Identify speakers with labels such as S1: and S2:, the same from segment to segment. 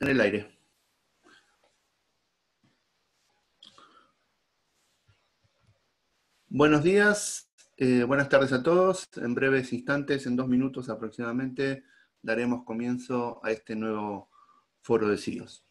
S1: En el aire. Buenos días, eh, buenas tardes a todos. En breves instantes, en dos minutos aproximadamente, daremos comienzo a este nuevo foro de CIOs.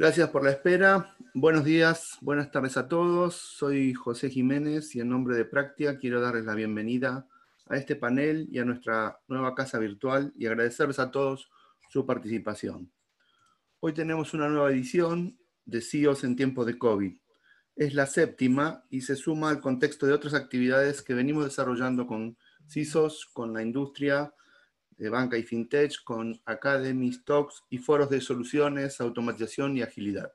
S1: Gracias por la espera. Buenos días, buenas tardes a todos. Soy José Jiménez y en nombre de Práctica quiero darles la bienvenida a este panel y a nuestra nueva casa virtual y agradecerles a todos su participación. Hoy tenemos una nueva edición de CIOs en tiempos de COVID. Es la séptima y se suma al contexto de otras actividades que venimos desarrollando con CISOs, con la industria, de banca y fintech con academies, talks y foros de soluciones, automatización y agilidad.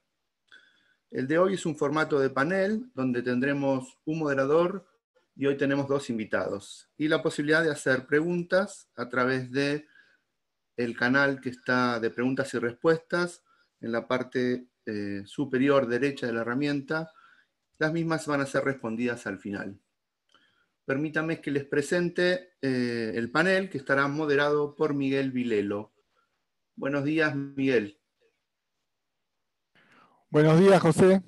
S1: El de hoy es un formato de panel donde tendremos un moderador y hoy tenemos dos invitados y la posibilidad de hacer preguntas a través de el canal que está de preguntas y respuestas en la parte eh, superior derecha de la herramienta. Las mismas van a ser respondidas al final permítanme que les presente eh, el panel que estará moderado por Miguel Vilelo. Buenos días, Miguel.
S2: Buenos días, José.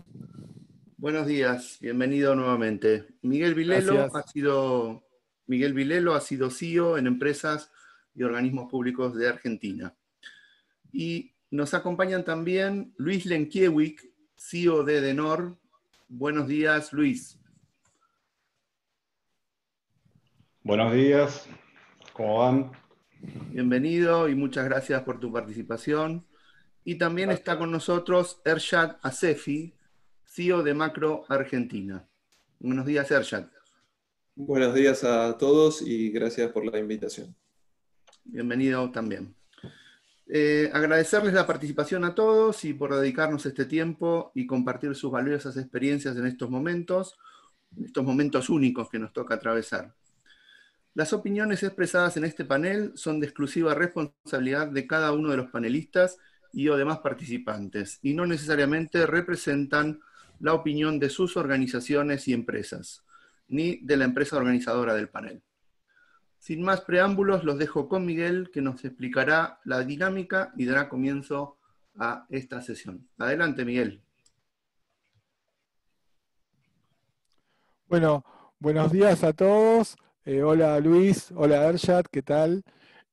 S1: Buenos días, bienvenido nuevamente. Miguel Vilelo ha sido Miguel Vilelo ha sido CEO en empresas y organismos públicos de Argentina. Y nos acompañan también Luis Lenkiewicz, CEO de Denor. Buenos días, Luis.
S3: Buenos días, ¿cómo van?
S1: Bienvenido y muchas gracias por tu participación. Y también está con nosotros Ershad Asefi, CEO de Macro Argentina. Buenos días, Ershad.
S4: Buenos días a todos y gracias por la invitación.
S1: Bienvenido también. Eh, agradecerles la participación a todos y por dedicarnos este tiempo y compartir sus valiosas experiencias en estos momentos, en estos momentos únicos que nos toca atravesar. Las opiniones expresadas en este panel son de exclusiva responsabilidad de cada uno de los panelistas y demás participantes, y no necesariamente representan la opinión de sus organizaciones y empresas, ni de la empresa organizadora del panel. Sin más preámbulos, los dejo con Miguel, que nos explicará la dinámica y dará comienzo a esta sesión. Adelante, Miguel.
S2: Bueno, buenos días a todos. Eh, hola Luis, hola Ershad, ¿qué tal?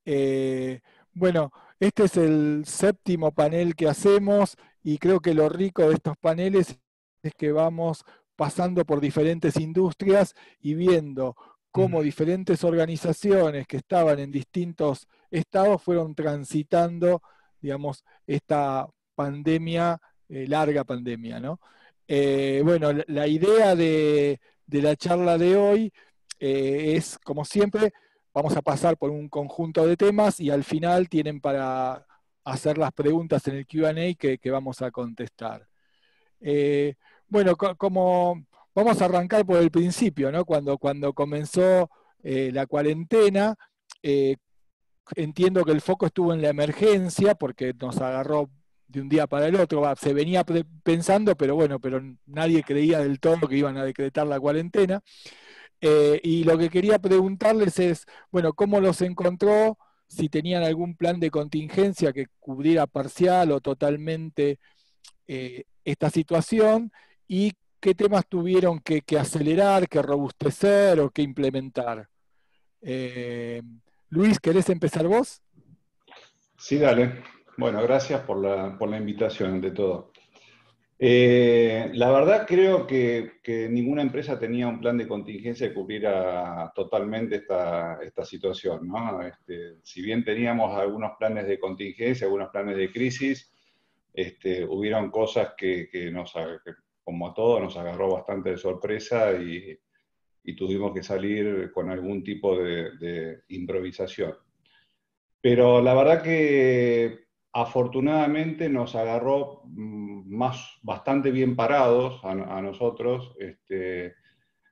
S2: Eh, bueno, este es el séptimo panel que hacemos y creo que lo rico de estos paneles es que vamos pasando por diferentes industrias y viendo cómo diferentes organizaciones que estaban en distintos estados fueron transitando, digamos, esta pandemia, eh, larga pandemia, ¿no? bueno, la idea de, de la charla de hoy eh, es, como siempre, vamos a pasar por un conjunto de temas y al final tienen para hacer las preguntas en el QA que, vamos a contestar. Eh, bueno, como vamos a arrancar por el principio, ¿no? Cuando, cuando comenzó eh, la cuarentena, entiendo que el foco estuvo en la emergencia porque nos agarró de un día para el otro, se venía pensando, pero bueno, pero nadie creía del todo que iban a decretar la cuarentena. Eh, y lo que quería preguntarles es, bueno, ¿cómo los encontró? Si tenían algún plan de contingencia que cubriera parcial o totalmente eh, esta situación y qué temas tuvieron que, acelerar, que robustecer o que implementar. Eh, Luis, ¿querés empezar vos?
S3: Sí, dale. Bueno, gracias por la, por la invitación, de todo. Eh, la verdad creo que, ninguna empresa tenía un plan de contingencia que cubriera totalmente esta, situación. Este, si bien teníamos algunos planes de contingencia, algunos planes de crisis, este, hubieron cosas que, nos, como a todos, nos agarró bastante de sorpresa y, tuvimos que salir con algún tipo de improvisación. Pero la verdad que afortunadamente nos agarró mm, más, bastante bien parados a, nosotros. Este,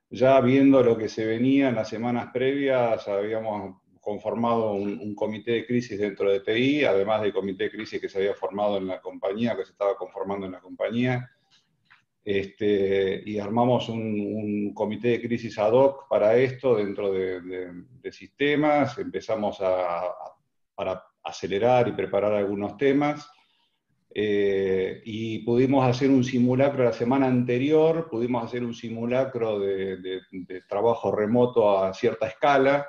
S3: ya viendo lo que se venía en las semanas previas, habíamos conformado un, comité de crisis dentro de TI, además del comité de crisis que se había formado en la compañía, que se estaba conformando en la compañía. Este, y armamos un, comité de crisis ad hoc para esto dentro de, sistemas, empezamos a, a para acelerar y preparar algunos temas. Eh, y pudimos hacer un simulacro la semana anterior, pudimos hacer un simulacro de, trabajo remoto a cierta escala,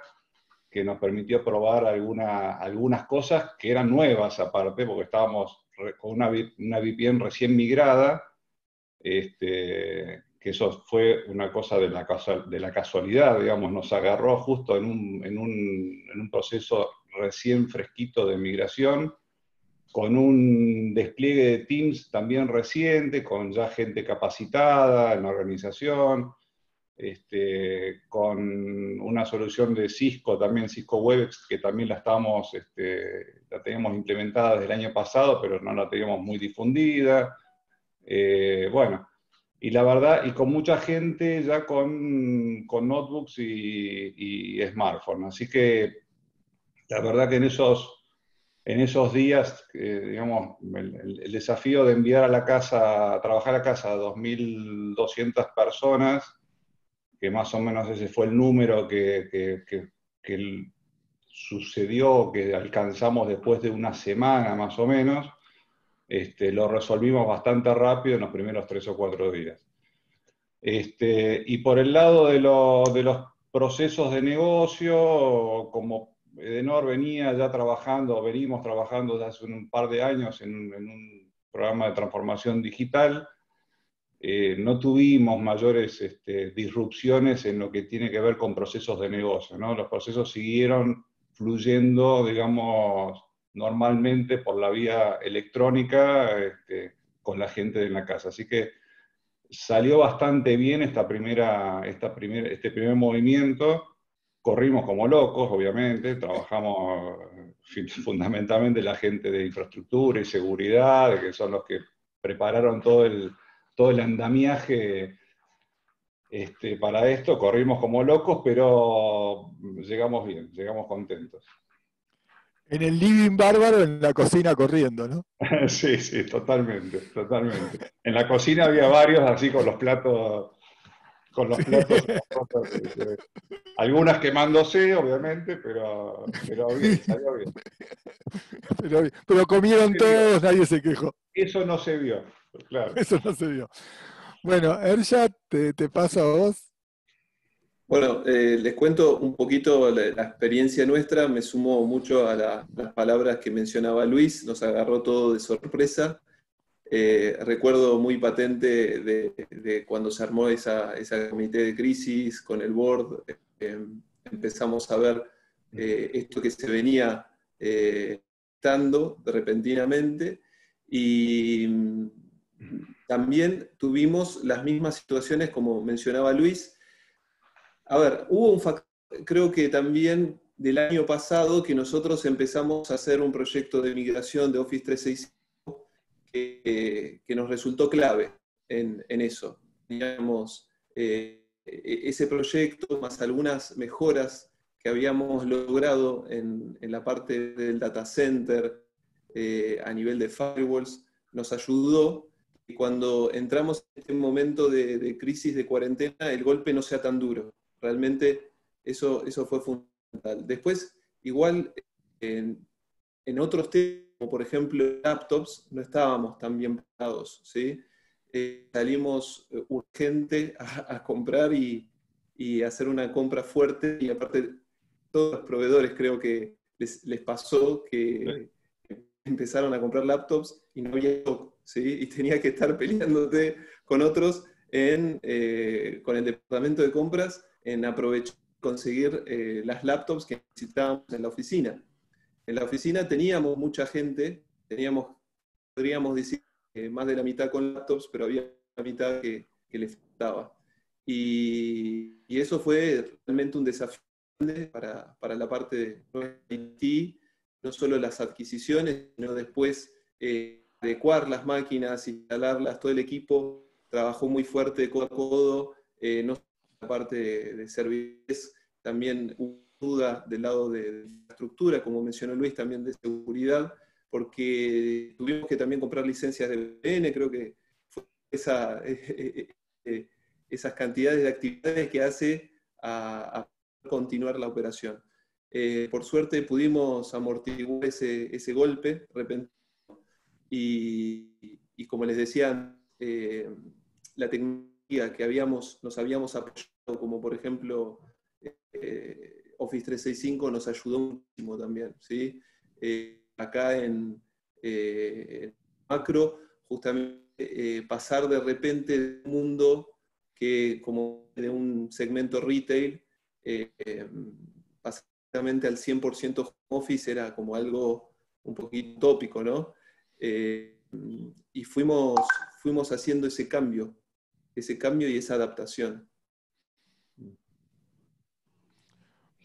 S3: que nos permitió probar algunas cosas que eran nuevas aparte, porque estábamos con una, una VPN recién migrada, este, que eso fue una cosa de la, de la casualidad, digamos, nos agarró justo en un, en un, en un proceso recién fresquito de migración, con un despliegue de Teams también reciente, con ya gente capacitada en la organización, este, con una solución de Cisco, también Cisco Webex, que también la, estamos, este, la teníamos implementada desde el año pasado, pero no la teníamos muy difundida. Eh, bueno, y la verdad, y con mucha gente ya con, con notebooks y smartphones. Así que la verdad que en esos, en esos días, digamos, el, desafío de enviar a la casa, a trabajar a casa a 2.200 personas, que más o menos ese fue el número que, que, que, sucedió, que alcanzamos después de una semana más o menos, este, lo resolvimos bastante rápido en los primeros tres o cuatro días. Este, y por el lado de, de los procesos de negocio, como Edenor venía ya trabajando, venimos trabajando desde hace un par de años en, un programa de transformación digital. Eh, no tuvimos mayores este, disrupciones en lo que tiene que ver con procesos de negocio. ¿no? Los procesos siguieron fluyendo, digamos, normalmente por la vía electrónica este, con la gente de la casa. Así que salió bastante bien esta primera, esta primer, este primer movimiento corrimos como locos, obviamente, trabajamos fundamentalmente la gente de infraestructura y seguridad, que son los que prepararon todo el, todo el andamiaje este, para esto, corrimos como locos, pero llegamos bien, llegamos contentos.
S2: En el living bárbaro, en la cocina corriendo, ¿no?
S3: sí, sí, totalmente, totalmente. En la cocina había varios así con los platos con los platos. Algunas quemándose, obviamente, pero, pero bien, salió bien.
S2: Pero, comieron todos, nadie se quejó.
S3: Eso no se vio, claro.
S2: Eso no se vio. Bueno, Erja, te, te paso a vos.
S4: Bueno, eh, les cuento un poquito la, experiencia nuestra, me sumó mucho a las palabras que mencionaba Luis, nos agarró todo de sorpresa. Eh, recuerdo muy patente de, cuando se armó esa, comité de crisis con el board, eh, empezamos a ver eh, esto que se venía dando repentinamente y mm, también tuvimos las mismas situaciones como mencionaba Luis. A ver, hubo un factor, creo que también del año pasado que nosotros empezamos a hacer un proyecto de migración de Office 365 que, nos resultó clave en, eso. Digamos, eh, ese proyecto, más algunas mejoras que habíamos logrado en, la parte del data center eh, a nivel de firewalls, nos ayudó y cuando entramos en este momento de, crisis de cuarentena, el golpe no sea tan duro. Realmente eso, eso fue fundamental. Después, igual en, otros temas, como por ejemplo laptops, no estábamos tan bien preparados. ¿sí? Eh, salimos eh, urgente a, comprar y, hacer una compra fuerte y aparte todos los proveedores creo que les, pasó que empezaron a comprar laptops y no había stock, ¿sí? y tenía que estar peleándote con otros en, eh, con el departamento de compras en aprovechar conseguir eh, las laptops que necesitábamos en la oficina. En la oficina teníamos mucha gente, teníamos, podríamos decir, más de la mitad con laptops, pero había la mitad que, que le faltaba. Y, eso fue realmente un desafío para, para la parte de IT, no solo las adquisiciones, sino después eh, adecuar las máquinas, instalarlas, todo el equipo trabajó muy fuerte codo a codo, eh, no parte de, servicios, también hubo duda del lado de, infraestructura, como mencionó Luis, también de seguridad, porque tuvimos que también comprar licencias de VPN, creo que fue esa, eh, eh, esas cantidades de actividades que hace a, continuar la operación. Eh, por suerte pudimos amortiguar ese, golpe repentino y, como les decía, la tecnología que habíamos, nos habíamos apoyado como por ejemplo eh, Office 365 nos ayudó muchísimo también. ¿sí? Eh, acá en, eh, macro, justamente pasar de repente de un mundo que como de un segmento retail, pasar al 100% home office era como algo un poquito tópico, ¿no? y fuimos, fuimos haciendo ese cambio, ese cambio y esa adaptación.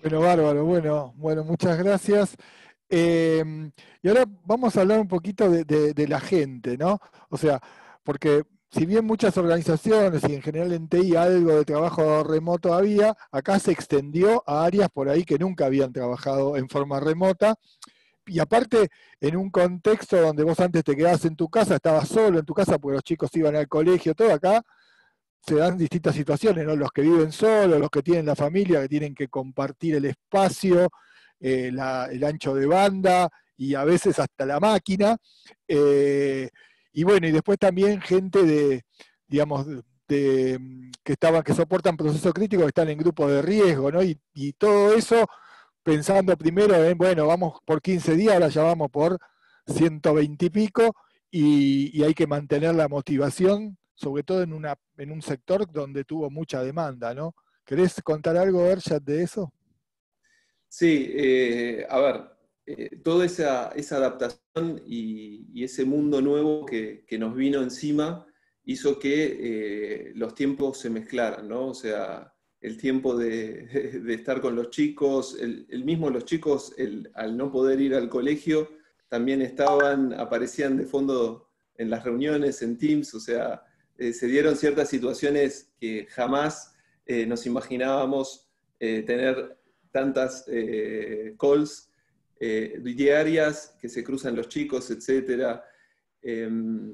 S2: Bueno, bárbaro, bueno, bueno, muchas gracias. Em, y ahora vamos a hablar un poquito de, la gente, ¿no? O sea, porque si bien muchas organizaciones y en general en TI algo de trabajo remoto había, acá se extendió a áreas por ahí que nunca habían trabajado en forma remota. Y aparte, en un contexto donde vos antes te quedabas en tu casa, estabas solo en tu casa porque los chicos iban al colegio, todo acá, se dan distintas situaciones, ¿no? Los que viven solos, los que tienen la familia, que tienen que compartir el espacio, eh, el ancho de banda y a veces hasta la máquina. Eh, y bueno, y después también gente de, digamos, de, que estaban, que soportan procesos críticos, que están en grupos de riesgo, ¿no? Y, todo eso pensando primero en, bueno, vamos por 15 días, ahora ya vamos por 120 y pico, y, y hay que mantener la motivación sobre todo en, una, en un sector donde tuvo mucha demanda, ¿no? ¿Querés contar algo, Ershad, de eso?
S4: Sí, eh, a ver, eh, toda esa, adaptación y, ese mundo nuevo que, nos vino encima hizo que eh, los tiempos se mezclaran, ¿no? O sea, el tiempo de, estar con los chicos, el, mismo los chicos, al no poder ir al colegio, también estaban, aparecían de fondo en las reuniones, en Teams, o sea, eh, se dieron ciertas situaciones que jamás eh, nos imaginábamos eh, tener tantas calls diarias que se cruzan los chicos, etc. Em,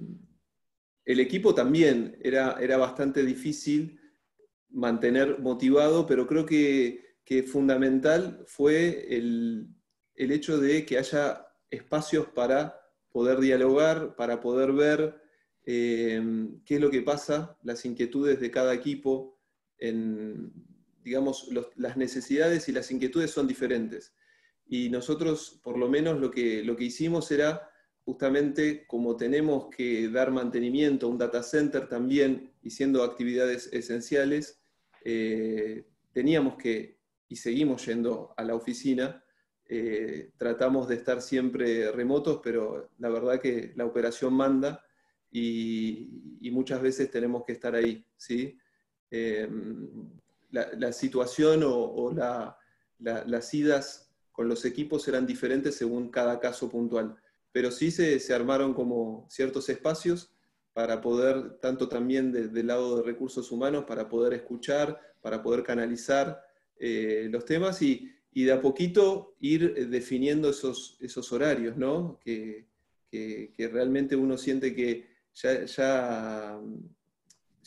S4: el equipo también era, era bastante difícil mantener motivado, pero creo que, fundamental fue el, el hecho de que haya espacios para poder dialogar, para poder ver Em, qué es lo que pasa, las inquietudes de cada equipo, en, digamos, las necesidades y las inquietudes son diferentes. Y nosotros, por lo menos, lo que, lo que hicimos era justamente como tenemos que dar mantenimiento a un data center también y siendo actividades esenciales, eh, teníamos que, y seguimos yendo a la oficina, eh, tratamos de estar siempre remotos, pero la verdad que la operación manda y, muchas veces tenemos que estar ahí. ¿sí? Em, la, situación o, las idas con los equipos eran diferentes según cada caso puntual, pero sí se, armaron como ciertos espacios para poder, tanto también del lado de recursos humanos, para poder escuchar, para poder canalizar eh, los temas y, de a poquito ir definiendo esos, esos horarios, ¿no? que realmente uno siente que, ya, mm,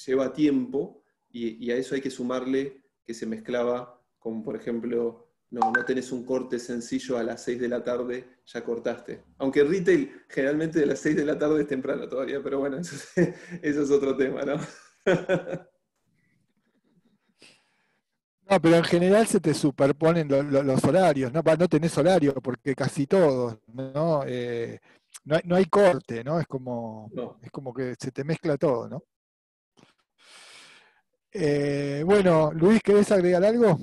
S4: lleva tiempo y, a eso hay que sumarle que se mezclaba, como por ejemplo, no, no tenés un corte sencillo a las 6 de la tarde, ya cortaste. Aunque retail generalmente de las 6 de la tarde es temprano todavía, pero bueno, eso es, eso es otro tema, ¿no?
S2: No, pero en general se te superponen los horarios, ¿no? No tenés horario, porque casi todos, ¿no? Eh, no, hay, corte, ¿no? Es como, es como que se te mezcla todo, ¿no? Eh, bueno, Luis, ¿querés agregar algo?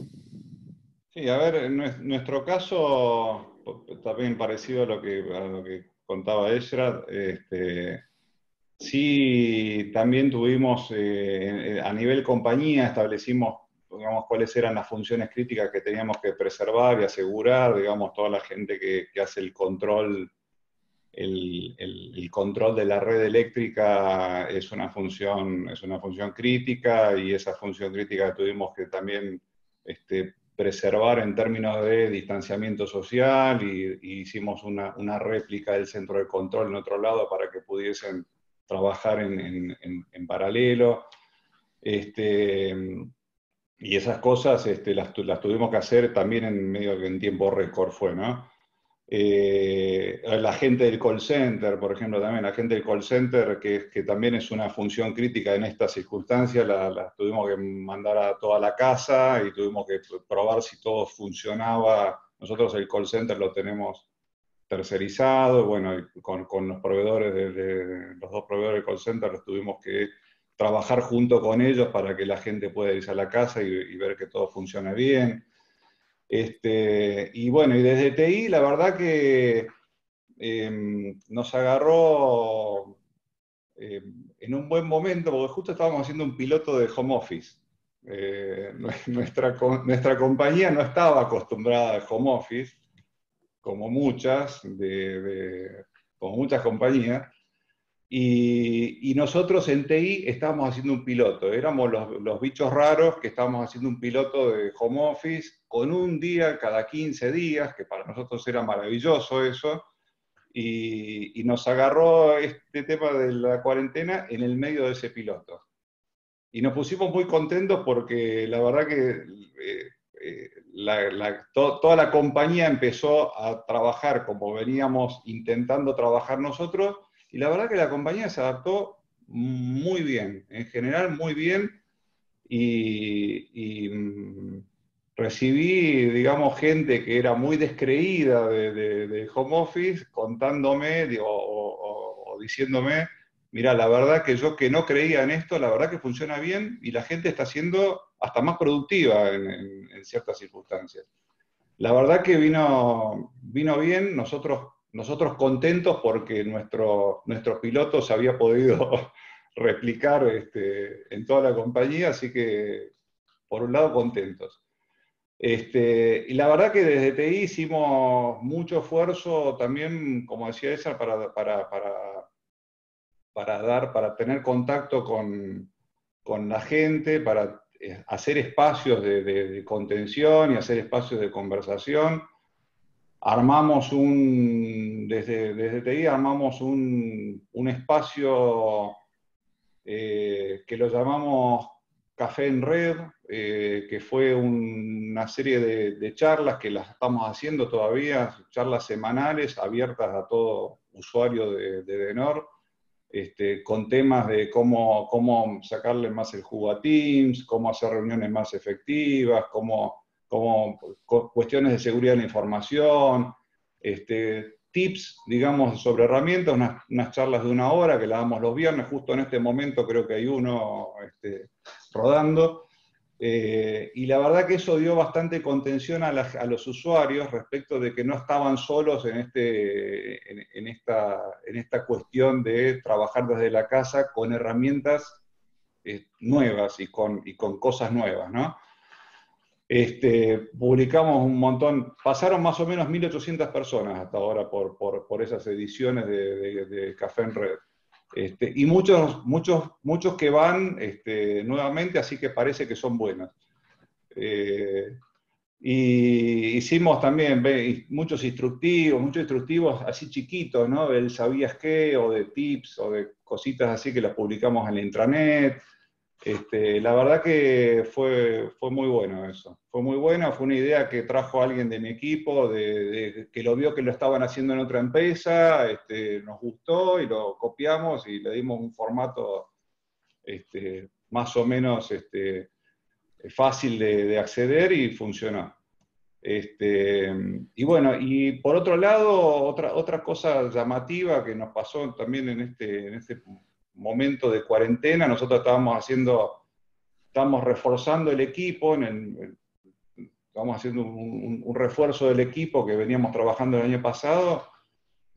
S3: Sí, a ver, en nuestro caso, también parecido a lo que, lo que contaba Ezra, este, sí también tuvimos, eh, a nivel compañía, establecimos digamos, cuáles eran las funciones críticas que teníamos que preservar y asegurar, digamos, toda la gente que, hace el control, el, control de la red eléctrica es una, función, es una función crítica y esa función crítica tuvimos que también este, preservar en términos de distanciamiento social y, hicimos una, réplica del centro de control en otro lado para que pudiesen trabajar en, en paralelo. Este, y esas cosas este, las, tuvimos que hacer también en medio en tiempo récord fue, ¿no? Eh, la gente del call center, por ejemplo, también la gente del call center, que, que también es una función crítica en estas circunstancias, la, tuvimos que mandar a toda la casa y tuvimos que probar si todo funcionaba. Nosotros el call center lo tenemos tercerizado, bueno, con, los proveedores, de, los dos proveedores del call center los tuvimos que trabajar junto con ellos para que la gente pueda irse a la casa y, ver que todo funciona bien. Este, y bueno, y desde TI la verdad que em, nos agarró em, en un buen momento, porque justo estábamos haciendo un piloto de home office. Eh, nuestra, nuestra compañía no estaba acostumbrada al home office, como muchas, de, como muchas compañías, y, nosotros en TI estábamos haciendo un piloto, éramos los, bichos raros que estábamos haciendo un piloto de home office con un día cada 15 días, que para nosotros era maravilloso eso, y, nos agarró este tema de la cuarentena en el medio de ese piloto. Y nos pusimos muy contentos porque la verdad que eh, eh, toda la compañía empezó a trabajar como veníamos intentando trabajar nosotros y la verdad que la compañía se adaptó muy bien, en general muy bien, y, mm, recibí, digamos, gente que era muy descreída de, home office contándome o, diciéndome, mira, la verdad que yo que no creía en esto, la verdad que funciona bien y la gente está siendo hasta más productiva en, en ciertas circunstancias. La verdad que vino, vino bien, nosotros nosotros contentos porque nuestro, nuestro piloto se había podido replicar este, en toda la compañía, así que por un lado contentos. Este, y la verdad que desde TI hicimos mucho esfuerzo también, como decía esa, para, para, para, dar, para tener contacto con, la gente, para eh, hacer espacios de contención y hacer espacios de conversación armamos un, desde, desde TI armamos un, espacio eh, que lo llamamos Café en Red, eh, que fue una serie de, charlas que las estamos haciendo todavía, charlas semanales abiertas a todo usuario de, Denor, este, con temas de cómo, cómo sacarle más el jugo a Teams, cómo hacer reuniones más efectivas, cómo como cuestiones de seguridad de la información, este, tips, digamos, sobre herramientas, unas, charlas de una hora que la damos los viernes, justo en este momento creo que hay uno este, rodando. Eh, y la verdad que eso dio bastante contención a, los usuarios respecto de que no estaban solos en, este, esta cuestión de trabajar desde la casa con herramientas eh, nuevas y con, y con cosas nuevas, ¿no? Este, publicamos un montón, pasaron más o menos 1.800 personas hasta ahora por, por, esas ediciones de, Café en Red. Este, y muchos, muchos, muchos que van este, nuevamente, así que parece que son buenas. Eh, y hicimos también muchos instructivos, muchos instructivos así chiquitos, ¿no? Del sabías qué, o de tips, o de cositas así que las publicamos en la intranet. Este, la verdad que fue, fue muy bueno eso. Fue muy bueno, fue una idea que trajo alguien de mi equipo, de, que lo vio que lo estaban haciendo en otra empresa, este, nos gustó y lo copiamos y le dimos un formato este, más o menos fácil de, acceder y funcionó. Y bueno, y por otro lado, otra, otra cosa llamativa que nos pasó también en este, en este momento de cuarentena, nosotros estábamos haciendo, estábamos reforzando el equipo, en el, estábamos haciendo un, refuerzo del equipo que veníamos trabajando el año pasado,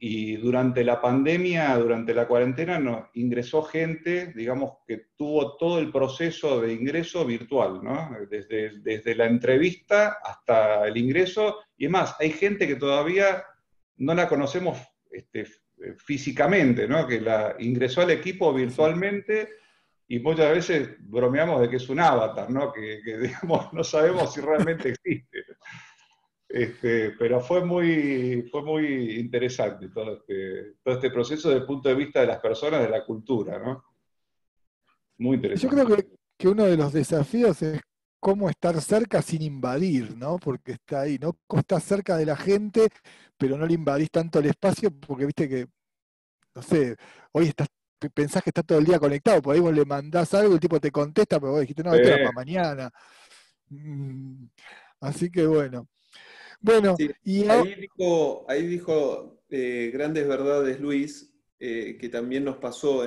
S3: y durante la pandemia, durante la cuarentena, nos ingresó gente, digamos, que tuvo todo el proceso de ingreso virtual, ¿no? Desde, desde la entrevista hasta el ingreso, y es más, hay gente que todavía no la conocemos este, físicamente, ¿no? Que la ingresó al equipo virtualmente y muchas veces bromeamos de que es un avatar, ¿no? Que, digamos, no sabemos si realmente existe. Este, pero fue muy, fue muy interesante todo este, todo este proceso desde el punto de vista de las personas, de la cultura, ¿no?
S2: Muy interesante. Yo creo que, que uno de los desafíos es cómo estar cerca sin invadir, ¿no? Porque está ahí, ¿no? Cómo estás cerca de la gente, pero no le invadís tanto el espacio, porque viste que, no sé, hoy estás, pensás que está todo el día conectado, por ahí vos le mandás algo, el tipo te contesta, pero vos dijiste, no, esto era para mañana. Mm, así que bueno.
S4: Bueno, y ahí dijo, ahí dijo eh, grandes verdades Luis, eh, que también nos pasó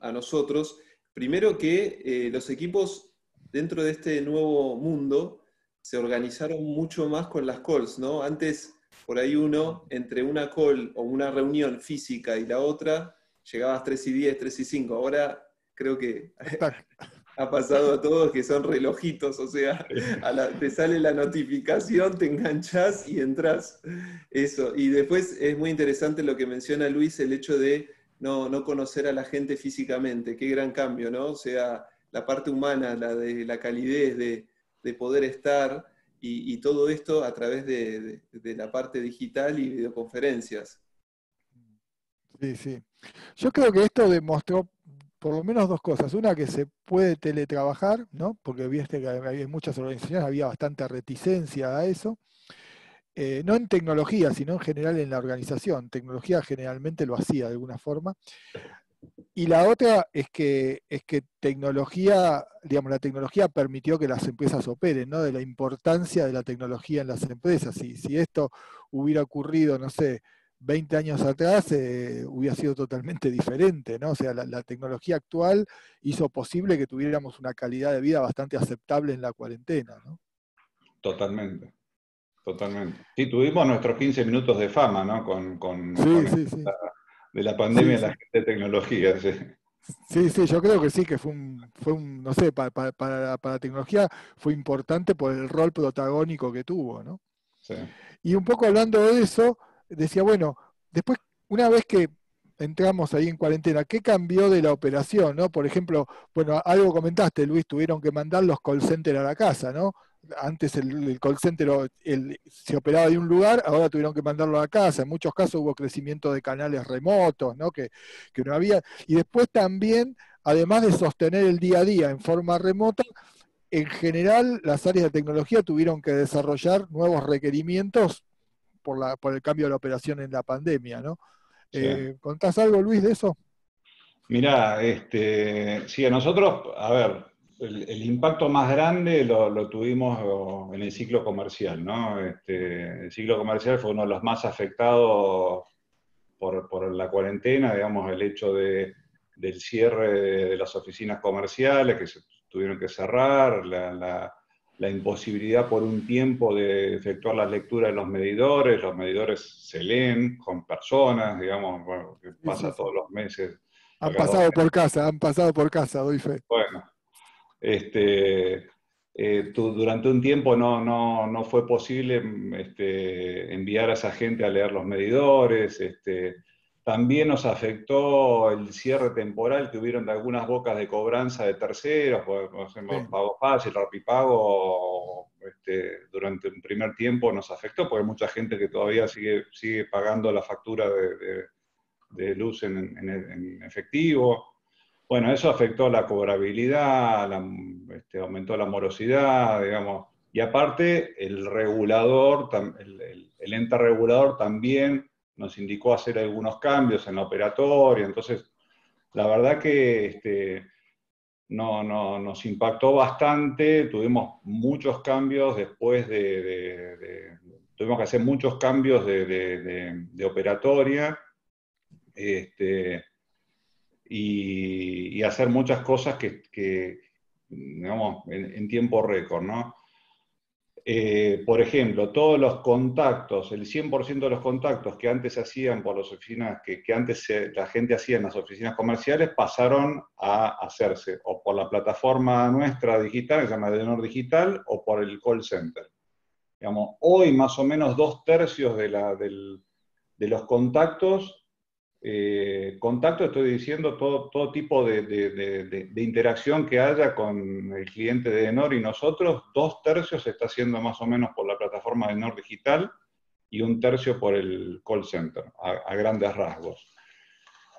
S4: a nosotros. Primero que eh, los equipos dentro de este nuevo mundo se organizaron mucho más con las calls, ¿no? Antes, por ahí uno, entre una call o una reunión física y la otra, llegabas 3 y 10, 3 y 5. Ahora creo que ha pasado a todos que son relojitos, o sea, te sale la notificación, te enganchas y entras. Eso. Y después es muy interesante lo que menciona Luis, el hecho de no, no conocer a la gente físicamente. Qué gran cambio, ¿no? O sea, la parte humana, la de la calidez de, poder estar y, todo esto a través de, la parte digital y videoconferencias.
S2: Sí, sí. Yo creo que esto demostró por lo menos dos cosas. Una, que se puede teletrabajar, ¿no? porque viste que en muchas organizaciones había bastante reticencia a eso. Eh, no en tecnología, sino en general en la organización. Tecnología generalmente lo hacía de alguna forma. Y la otra es que, es que tecnología, digamos, la tecnología permitió que las empresas operen, ¿no? De la importancia de la tecnología en las empresas. Si, si esto hubiera ocurrido, no sé, 20 años atrás eh, hubiera sido totalmente diferente, ¿no? O sea, la, tecnología actual hizo posible que tuviéramos una calidad de vida bastante aceptable en la cuarentena, ¿no?
S3: Totalmente, totalmente. Sí, tuvimos nuestros 15 minutos de fama, ¿no? Con, con, de la pandemia de la gente de tecnología, sí.
S2: Sí, sí, yo creo que sí, que fue un, fue un no sé, para, para, para, la tecnología fue importante por el rol protagónico que tuvo, ¿no? Sí. Y un poco hablando de eso, decía, bueno, después, una vez que entramos ahí en cuarentena, ¿qué cambió de la operación? ¿no? Por ejemplo, bueno, algo comentaste, Luis, tuvieron que mandar los call centers a la casa, ¿no? Antes el, call center se operaba de un lugar, ahora tuvieron que mandarlo a casa. En muchos casos hubo crecimiento de canales remotos, ¿no? Que, que no había. Y después también, además de sostener el día a día en forma remota, en general las áreas de tecnología tuvieron que desarrollar nuevos requerimientos por, la, por el cambio de la operación en la pandemia, ¿no? Eh, ¿Contás algo, Luis, de eso?
S3: Mirá, este, sí, a nosotros, a ver, el, impacto más grande lo, tuvimos en el ciclo comercial, ¿no? Este, el ciclo comercial fue uno de los más afectados por, la cuarentena, digamos, el hecho de, del cierre de, las oficinas comerciales que se tuvieron que cerrar, la la imposibilidad por un tiempo de efectuar la lectura de los medidores, los medidores se leen con personas, digamos, bueno, que pasa todos los meses.
S2: Han pasado por casa, han pasado por casa, doy fe.
S3: Bueno, este, eh, durante un tiempo no, no, no fue posible este, enviar a esa gente a leer los medidores, este, también nos afectó el cierre temporal que hubieron de algunas bocas de cobranza de terceros, por ejemplo, Pago Fácil, Rapipago, este, durante un primer tiempo nos afectó, porque hay mucha gente que todavía sigue, sigue pagando la factura de, luz en, efectivo. Bueno, eso afectó la cobrabilidad, este, aumentó la morosidad, digamos, y aparte el regulador, el, el, ente regulador también nos indicó hacer algunos cambios en la operatoria, entonces la verdad que este, no, no, nos impactó bastante, tuvimos muchos cambios después de, tuvimos que hacer muchos cambios de, operatoria. Este, y, hacer muchas cosas que, digamos, en, tiempo récord, ¿no? Eh, por ejemplo, todos los contactos, el 100% de los contactos que antes se hacían por las oficinas, que, antes la gente hacía en las oficinas comerciales, pasaron a hacerse o por la plataforma nuestra digital, que se llama Denor Digital, o por el call center. Digamos, hoy más o menos dos tercios de, la, de los contactos eh, contacto, estoy diciendo todo, todo tipo de, interacción que haya con el cliente de Enor y nosotros, dos tercios se está haciendo más o menos por la plataforma de Enor Digital y un tercio por el call center, a, grandes rasgos.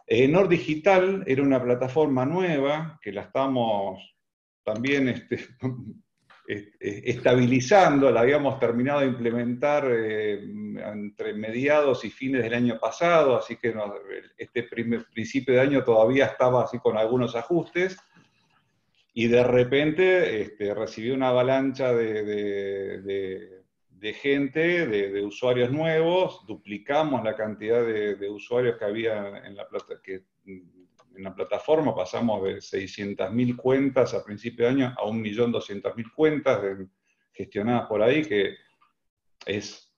S3: Enor Digital era una plataforma nueva que la estamos también este, estabilizando, la habíamos terminado de implementar eh, entre mediados y fines del año pasado, así que este primer, principio de año todavía estaba así con algunos ajustes, y de repente este, una avalancha de, gente, de, usuarios nuevos, duplicamos la cantidad de, usuarios que había en la, plata, que en la plataforma, pasamos de 600.000 cuentas a principio de año a 1.200.000 cuentas gestionadas por ahí, que es,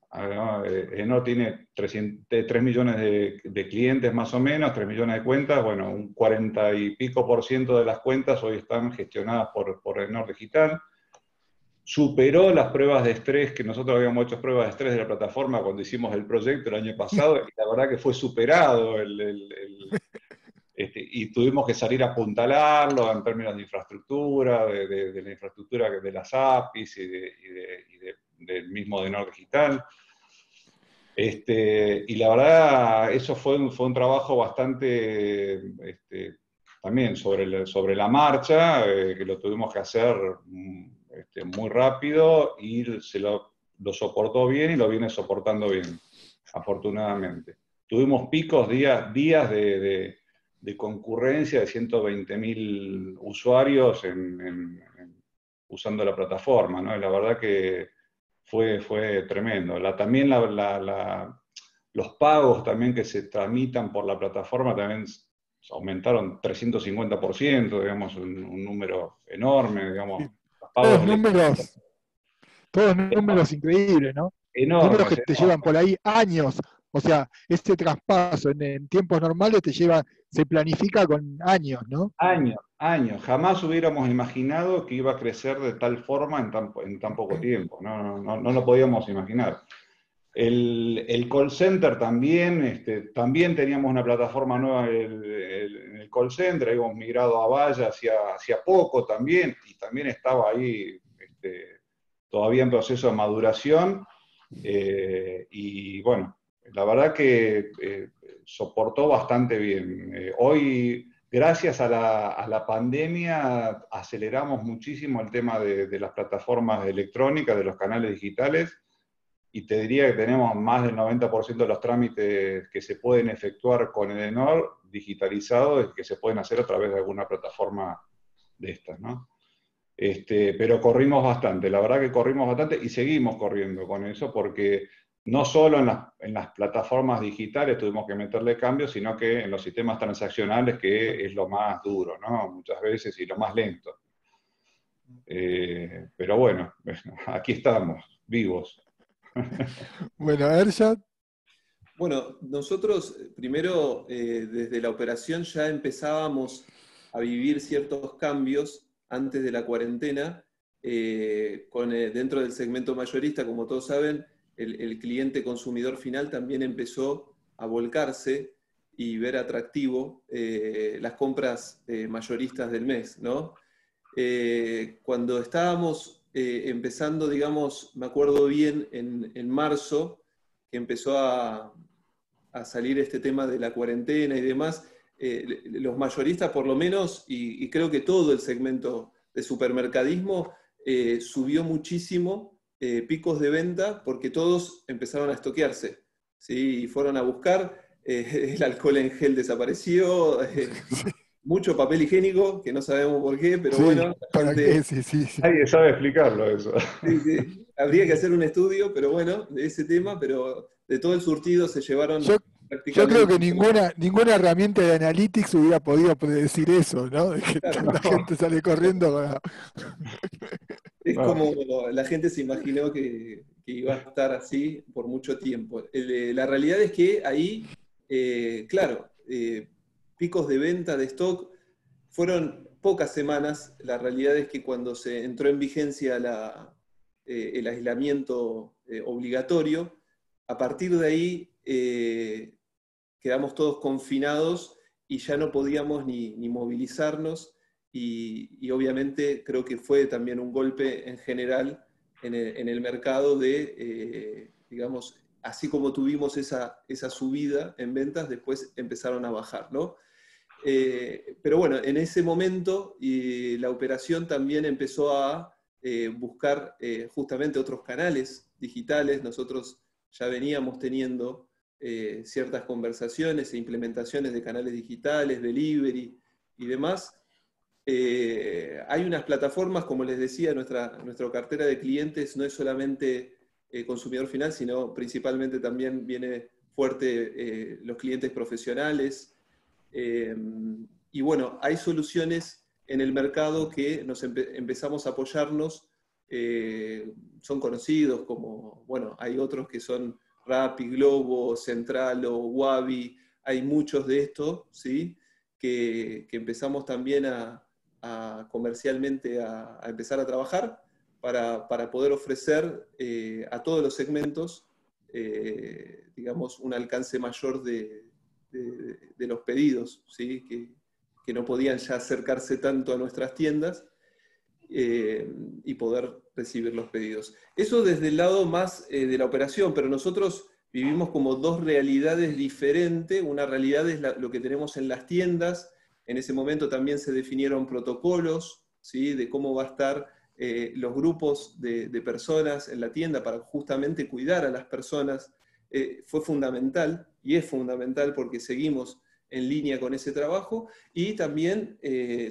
S3: no tiene 3, millones de, clientes más o menos, 3 millones de cuentas, bueno, un 40 y pico por ciento de las cuentas hoy están gestionadas por, por Enor Digital. Superó las pruebas de estrés, que nosotros habíamos hecho pruebas de estrés de la plataforma cuando hicimos el proyecto el año pasado, y la verdad que fue superado el, y tuvimos que salir a apuntalarlo en términos de infraestructura, de, la infraestructura de las APIs y, del mismo de Nord Digital. Este, y la verdad, eso fue un, fue un trabajo bastante este, también sobre, sobre la marcha, eh, que lo tuvimos que hacer mm, este, muy rápido y se lo, lo, soportó bien y lo viene soportando bien, afortunadamente. Tuvimos picos, días, días de de concurrencia de 120.000 usuarios usando la plataforma, ¿no? la verdad que fue, fue tremendo. La, también los pagos también que se tramitan por la plataforma también aumentaron 350%, digamos, un, número enorme, digamos.
S2: Todos números, todos números increíbles, ¿no? números que te llevan por ahí años o sea, este traspaso en, tiempos normales te lleva, se planifica con años, ¿no?
S3: Años, años. Jamás hubiéramos imaginado que iba a crecer de tal forma en tan, poco tiempo. No, no, lo podíamos imaginar. El, call center también, este, también teníamos una plataforma nueva en el, call center, habíamos migrado a Valla hacía, poco también, y también estaba ahí este, todavía en proceso de maduración. Eh, y bueno, la verdad que eh, soportó bastante bien. Eh, hoy, gracias a la, pandemia, aceleramos muchísimo el tema de, las plataformas electrónicas, de los canales digitales, y te diría que tenemos más del 90% de los trámites que se pueden efectuar con el ENOR digitalizados que se pueden hacer a través de alguna plataforma de estas, ¿no? Este, pero corrimos bastante, la verdad que corrimos bastante y seguimos corriendo con eso porque no solo en, las plataformas digitales tuvimos que meterle cambios, sino que en los sistemas transaccionales, que es lo más duro, ¿no? Muchas veces y lo más lento. Eh, pero bueno, aquí estamos, vivos.
S2: bueno, Ershad.
S4: Bueno, nosotros eh, primero eh, desde la operación ya empezábamos a vivir ciertos cambios antes de la cuarentena, con, dentro del segmento mayorista, como todos saben, el, cliente consumidor final también empezó a volcarse y ver atractivo eh, las compras eh, mayoristas del mes, ¿no? Eh, cuando estábamos empezando, digamos, me acuerdo bien, en, marzo, que empezó a, salir este tema de la cuarentena y demás, eh, los mayoristas por lo menos, y, creo que todo el segmento de supermercadismo eh, subió muchísimo eh, picos de venta porque todos empezaron a estoquearse, ¿sí? y fueron a buscar, el alcohol en gel desapareció, mucho papel higiénico, que no sabemos por qué, pero bueno.
S3: Nadie sabe explicarlo eso.
S4: Habría que hacer un estudio, pero bueno, de ese tema, pero de todo el surtido se llevaron...
S2: Yo creo que ninguna, ninguna herramienta de Analytics hubiera podido predecir eso, ¿no? De que la gente sale corriendo.
S4: Es como la gente se imaginó que, iba a estar así por mucho tiempo. Eh, la realidad es que ahí, eh, claro, eh, picos de venta de stock fueron pocas semanas. La realidad es que cuando se entró en vigencia el aislamiento obligatorio, a partir de ahí quedamos todos confinados y ya no podíamos ni, movilizarnos y, obviamente creo que fue también un golpe en general en el, mercado de, eh, digamos, así como tuvimos esa, esa, subida en ventas, después empezaron a bajar, ¿no? Eh, pero bueno, en ese momento y la operación también empezó a eh, buscar justamente otros canales digitales. Nosotros ya veníamos teniendo ciertas conversaciones e implementaciones de canales digitales, delivery y demás. Eh, hay unas plataformas, como les decía, nuestra, nuestra cartera de clientes no es solamente eh, consumidor final, sino principalmente también viene fuerte los clientes profesionales. y bueno, hay soluciones en el mercado que nos empezamos a apoyarnos, son conocidos como, bueno, hay otros que son Rappi, Globo, Central o Wabi, hay muchos de estos, ¿sí? que, empezamos también a, comercialmente a, empezar a trabajar para, poder ofrecer eh, a todos los segmentos, eh, digamos, un alcance mayor de, los pedidos, ¿sí? que, que no podían ya acercarse tanto a nuestras tiendas eh, y poder recibir los pedidos. Eso desde el lado más eh, de la operación, pero nosotros vivimos como dos realidades diferentes. Una realidad es lo que tenemos en las tiendas. En ese momento también se definieron protocolos de cómo va a estar eh, los grupos de, personas en la tienda para justamente cuidar a las personas. fue fundamental y es fundamental porque seguimos en línea con ese trabajo y también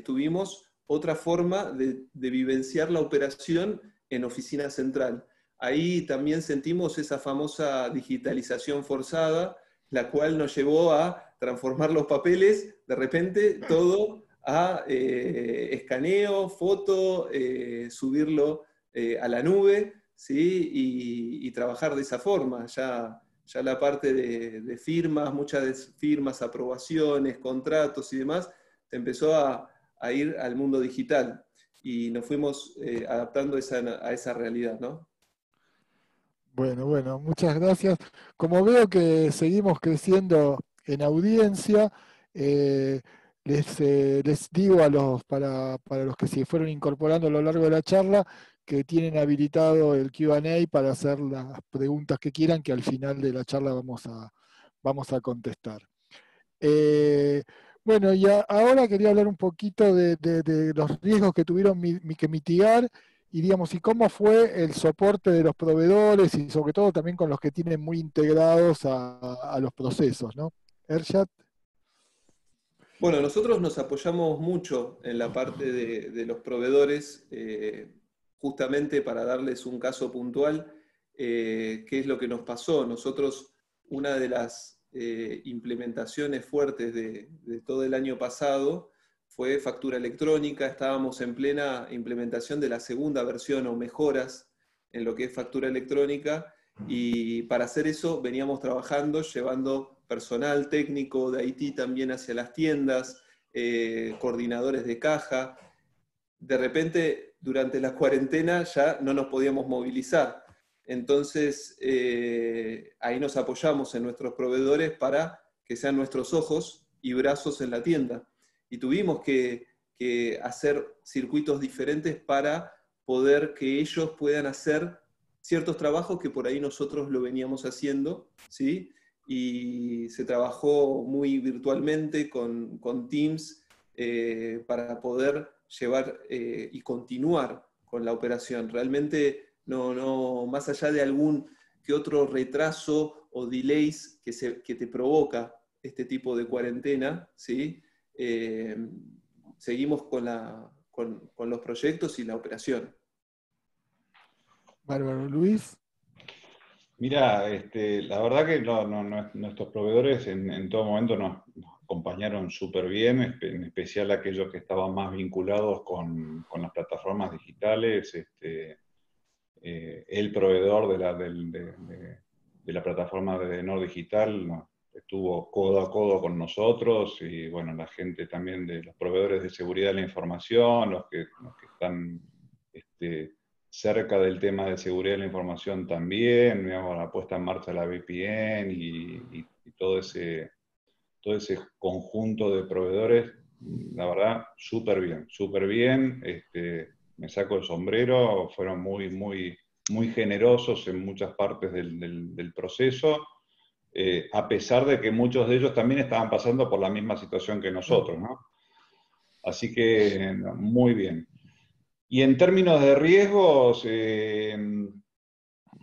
S4: tuvimos otra forma de, vivenciar la operación en oficina central. Ahí también sentimos esa famosa digitalización forzada, la cual nos llevó a transformar los papeles, de repente todo a eh, escaneo, foto, eh, subirlo eh, a la nube, ¿sí? Y, trabajar de esa forma. Ya, ya la parte de, firmas, muchas firmas, aprobaciones, contratos y demás, empezó a, a ir al mundo digital y nos fuimos adaptando a esa realidad, ¿no?
S2: Bueno, bueno, muchas gracias. Como veo que seguimos creciendo en audiencia, eh, les, eh, les, digo a los, para, para, los que se fueron incorporando a lo largo de la charla, que tienen habilitado el QA para hacer las preguntas que quieran, que al final de la charla vamos a, vamos a contestar. Bueno, y ahora quería hablar un poquito de, los riesgos que tuvieron que mitigar y digamos, y cómo fue el soporte de los proveedores y sobre todo también con los que tienen muy integrados a, los procesos, ¿no? Ershad.
S4: Bueno, nosotros nos apoyamos mucho en la parte de, los proveedores, eh, justamente para darles un caso puntual, eh, qué es lo que nos pasó. Nosotros, una de las eh, implementaciones fuertes de, todo el año pasado fue factura electrónica, estábamos en plena implementación de la segunda versión o mejoras en lo que es factura electrónica y para hacer eso veníamos trabajando llevando personal técnico de Haití también hacia las tiendas, eh, coordinadores de caja. De repente, durante la cuarentena ya no nos podíamos movilizar entonces, eh, ahí nos apoyamos en nuestros proveedores para que sean nuestros ojos y brazos en la tienda. Y tuvimos que, hacer circuitos diferentes para poder que ellos puedan hacer ciertos trabajos que por ahí nosotros lo veníamos haciendo, ¿sí? Y se trabajó muy virtualmente con, Teams eh, para poder llevar eh, y continuar con la operación. Realmente, no, no, más allá de algún que otro retraso o delays que, se, que te provoca este tipo de cuarentena, ¿sí? Eh, seguimos con, la, con, los proyectos y la operación.
S2: Bárbaro Luis.
S3: Mira, este, la verdad que nuestros proveedores en, todo momento nos, acompañaron súper bien, en especial aquellos que estaban más vinculados con, las plataformas digitales. Este, eh, el proveedor de la, plataforma de Nord Digital estuvo codo a codo con nosotros y bueno, la gente también de los proveedores de seguridad de la información, los que, están este, cerca del tema de seguridad de la información también, digamos, la puesta en marcha de la VPN y, todo, ese, todo ese conjunto de proveedores, la verdad, súper bien, súper bien. Este, me saco el sombrero, fueron muy, muy, muy generosos en muchas partes del, proceso, eh, a pesar de que muchos de ellos también estaban pasando por la misma situación que nosotros, ¿no? Así que muy bien. Y en términos de riesgos, eh,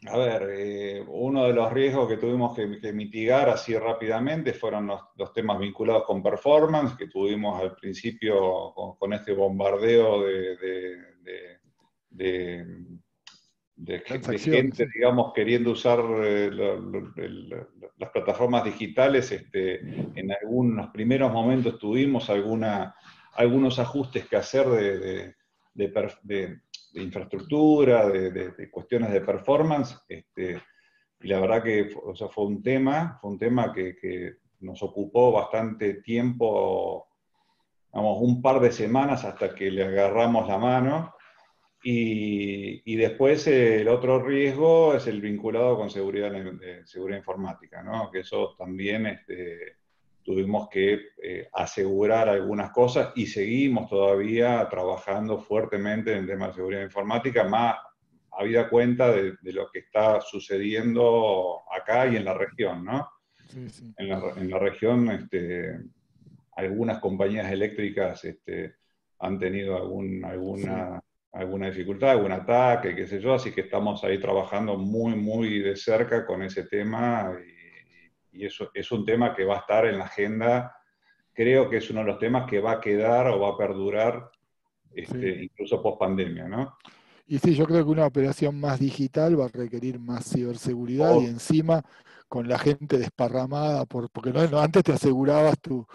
S3: a ver, eh, uno de los riesgos que tuvimos que, mitigar así rápidamente fueron los, temas vinculados con performance, que tuvimos al principio con, este bombardeo de, gente, digamos, queriendo usar eh, las plataformas digitales. Este, en algunos primeros momentos tuvimos alguna, algunos ajustes que hacer de de, infraestructura, de, cuestiones de performance, este, y la verdad que fue un tema, fue un tema que, nos ocupó bastante tiempo, vamos, un par de semanas hasta que le agarramos la mano. Y, después el otro riesgo es el vinculado con seguridad, seguridad informática, ¿no? que eso también este, tuvimos que eh, asegurar algunas cosas y seguimos todavía trabajando fuertemente en el tema de seguridad informática, más habida cuenta de, lo que está sucediendo acá y en la región, ¿no? En, la, región, este, algunas compañías eléctricas este, han tenido algún, alguna, alguna dificultad, algún ataque, qué sé yo, así que estamos ahí trabajando muy, muy de cerca con ese tema y y eso es un tema que va a estar en la agenda, creo que es uno de los temas que va a quedar o va a perdurar este, incluso post pandemia, ¿no?
S2: Y sí, yo creo que una operación más digital va a requerir más ciberseguridad y encima con la gente desparramada, por, porque no, antes te asegurabas tu,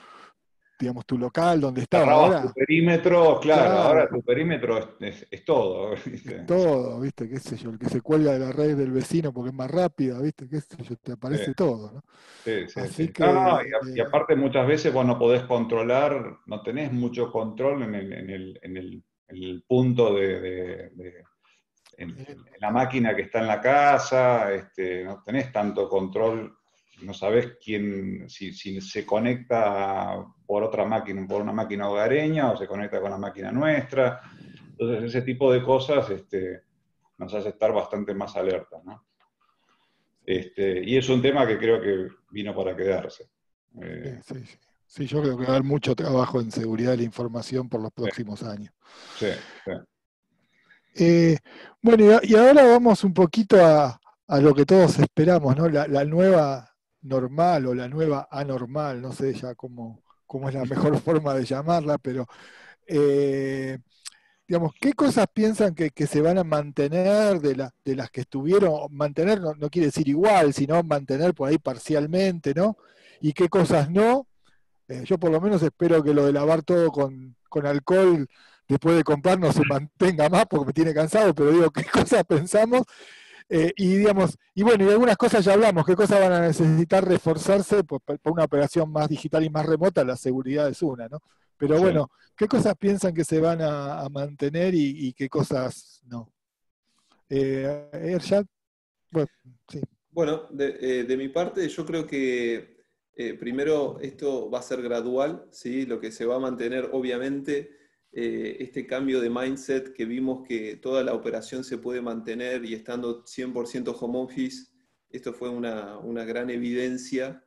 S2: digamos, tu local, donde estaba.
S3: Ahora, tu perímetro, claro, ahora tu perímetro es, todo.
S2: ¿viste? todo, ¿viste? ¿Qué sé yo? El que se cuelga de la red del vecino porque es más rápida, ¿viste? ¿Qué sé yo? Te aparece todo, ¿no?
S3: Sí, sí, sí. y, eh, aparte muchas veces vos no podés controlar, no tenés mucho control en el, en el, en el, punto de, en, la máquina que está en la casa, este, no tenés tanto control no sabes quién, si, se conecta por otra máquina, por una máquina hogareña o se conecta con la máquina nuestra. Entonces, ese tipo de cosas este, nos hace estar bastante más alerta. ¿no? Este, y es un tema que creo que vino para quedarse.
S2: Eh, sí, sí, sí. yo creo que va a haber mucho trabajo en seguridad de la información por los próximos años. Sí, sí. Eh, bueno, y, ahora vamos un poquito a, lo que todos esperamos, ¿no? la nueva normal o la nueva anormal, no sé ya cómo, cómo es la mejor forma de llamarla, pero eh, digamos, ¿qué cosas piensan que, se van a mantener de, la, de las que estuvieron? Mantener no, quiere decir igual, sino mantener por ahí parcialmente, ¿no? Y qué cosas no. Eh, yo por lo menos espero que lo de lavar todo con, con alcohol después de comprar no se mantenga más porque me tiene cansado, pero digo, ¿qué cosas pensamos? Eh, y digamos, y bueno, y algunas cosas ya hablamos, qué cosas van a necesitar reforzarse por, una operación más digital y más remota, la seguridad es una, ¿no? Pero bueno, ¿qué cosas piensan que se van a, mantener y, qué cosas no? Eh, Ershad,
S4: bueno, sí. Bueno, de, eh, mi parte, yo creo que primero esto va a ser gradual, ¿sí? Lo que se va a mantener, obviamente, eh, este cambio de mindset que vimos que toda la operación se puede mantener y estando 100% home office, esto fue una, gran evidencia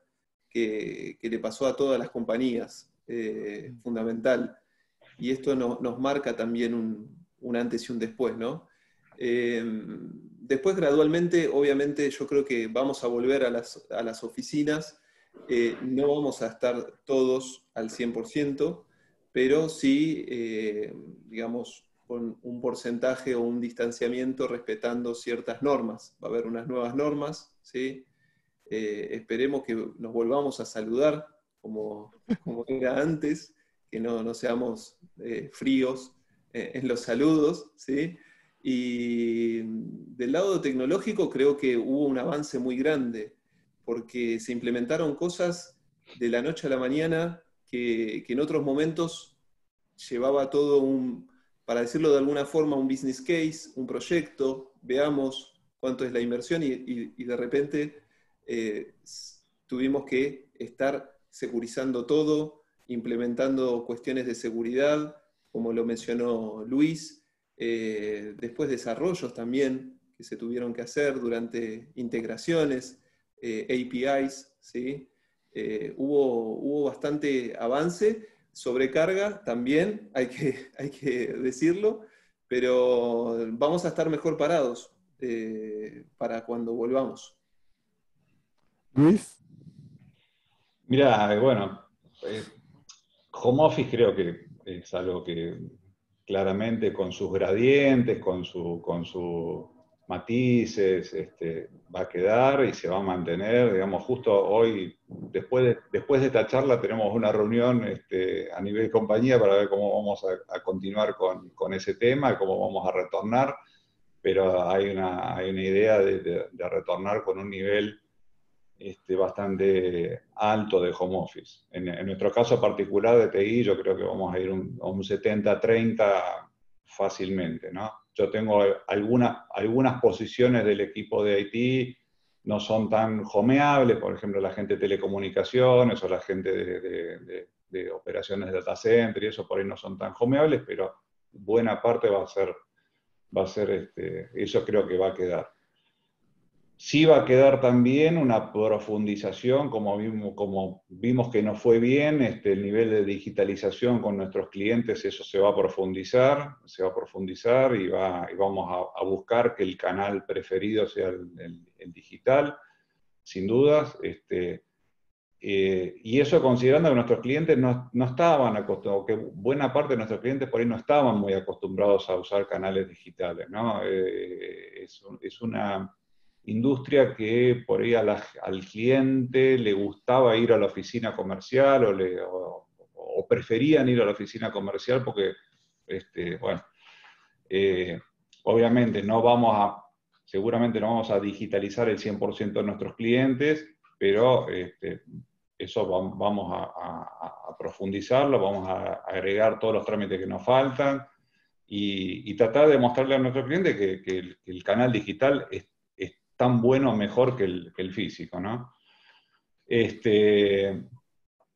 S4: que, le pasó a todas las compañías, eh, fundamental. Y esto nos marca también un, antes y un después, ¿no? Eh, después, gradualmente, obviamente, yo creo que vamos a volver a las, oficinas. Eh, no vamos a estar todos al 100%, pero sí, digamos, con un porcentaje o un distanciamiento respetando ciertas normas. Va a haber unas nuevas normas, ¿sí? Eh, esperemos que nos volvamos a saludar como, como era antes, que no, no seamos eh, fríos eh, en los saludos, ¿sí? Y del lado tecnológico creo que hubo un avance muy grande, porque se implementaron cosas de la noche a la mañana que, en otros momentos llevaba todo un, para decirlo de alguna forma, un business case, un proyecto, veamos cuánto es la inversión y, de repente eh, tuvimos que estar securizando todo, implementando cuestiones de seguridad, como lo mencionó Luis, eh, después desarrollos también que se tuvieron que hacer durante integraciones, eh, APIs, ¿sí? Hubo, hubo bastante avance sobrecarga también, hay que, hay que decirlo, pero vamos a estar mejor parados eh, para cuando volvamos.
S2: Luis.
S3: Mira, bueno, eh, home office creo que es algo que claramente con sus gradientes, con su, con su matices, este, va a quedar y se va a mantener. Digamos, justo hoy, después de, después de esta charla, tenemos una reunión este, a nivel compañía para ver cómo vamos a, continuar con, con, ese tema, cómo vamos a retornar, pero hay una, hay una idea de, de, retornar con un nivel este, bastante alto de home office. En, en, nuestro caso particular de TI, yo creo que vamos a ir un, a un 70-30 fácilmente, ¿no? Yo tengo algunas, algunas posiciones del equipo de IT no son tan homeables, por ejemplo, la gente de telecomunicaciones o la gente de, operaciones de data center y eso por ahí no son tan homeables, pero buena parte va a ser, va a ser este, eso creo que va a quedar. Sí va a quedar también una profundización, como vimos, como vimos que no fue bien, este, el nivel de digitalización con nuestros clientes, eso se va a profundizar, se va a profundizar y, va, y vamos a, buscar que el canal preferido sea el, digital, sin dudas. Este, eh, y eso considerando que nuestros clientes no, no estaban acostumbrados, que buena parte de nuestros clientes por ahí no estaban muy acostumbrados a usar canales digitales, ¿no? Eh, es, es una industria que por ahí al cliente le gustaba ir a la oficina comercial o, le, preferían ir a la oficina comercial porque, este, bueno, eh, obviamente no vamos a, seguramente no vamos a digitalizar el 100% de nuestros clientes, pero este, eso vamos a, profundizarlo, vamos a agregar todos los trámites que nos faltan y, tratar de mostrarle a que, el, que el, canal digital es tan bueno o mejor que el, físico, ¿no? Este,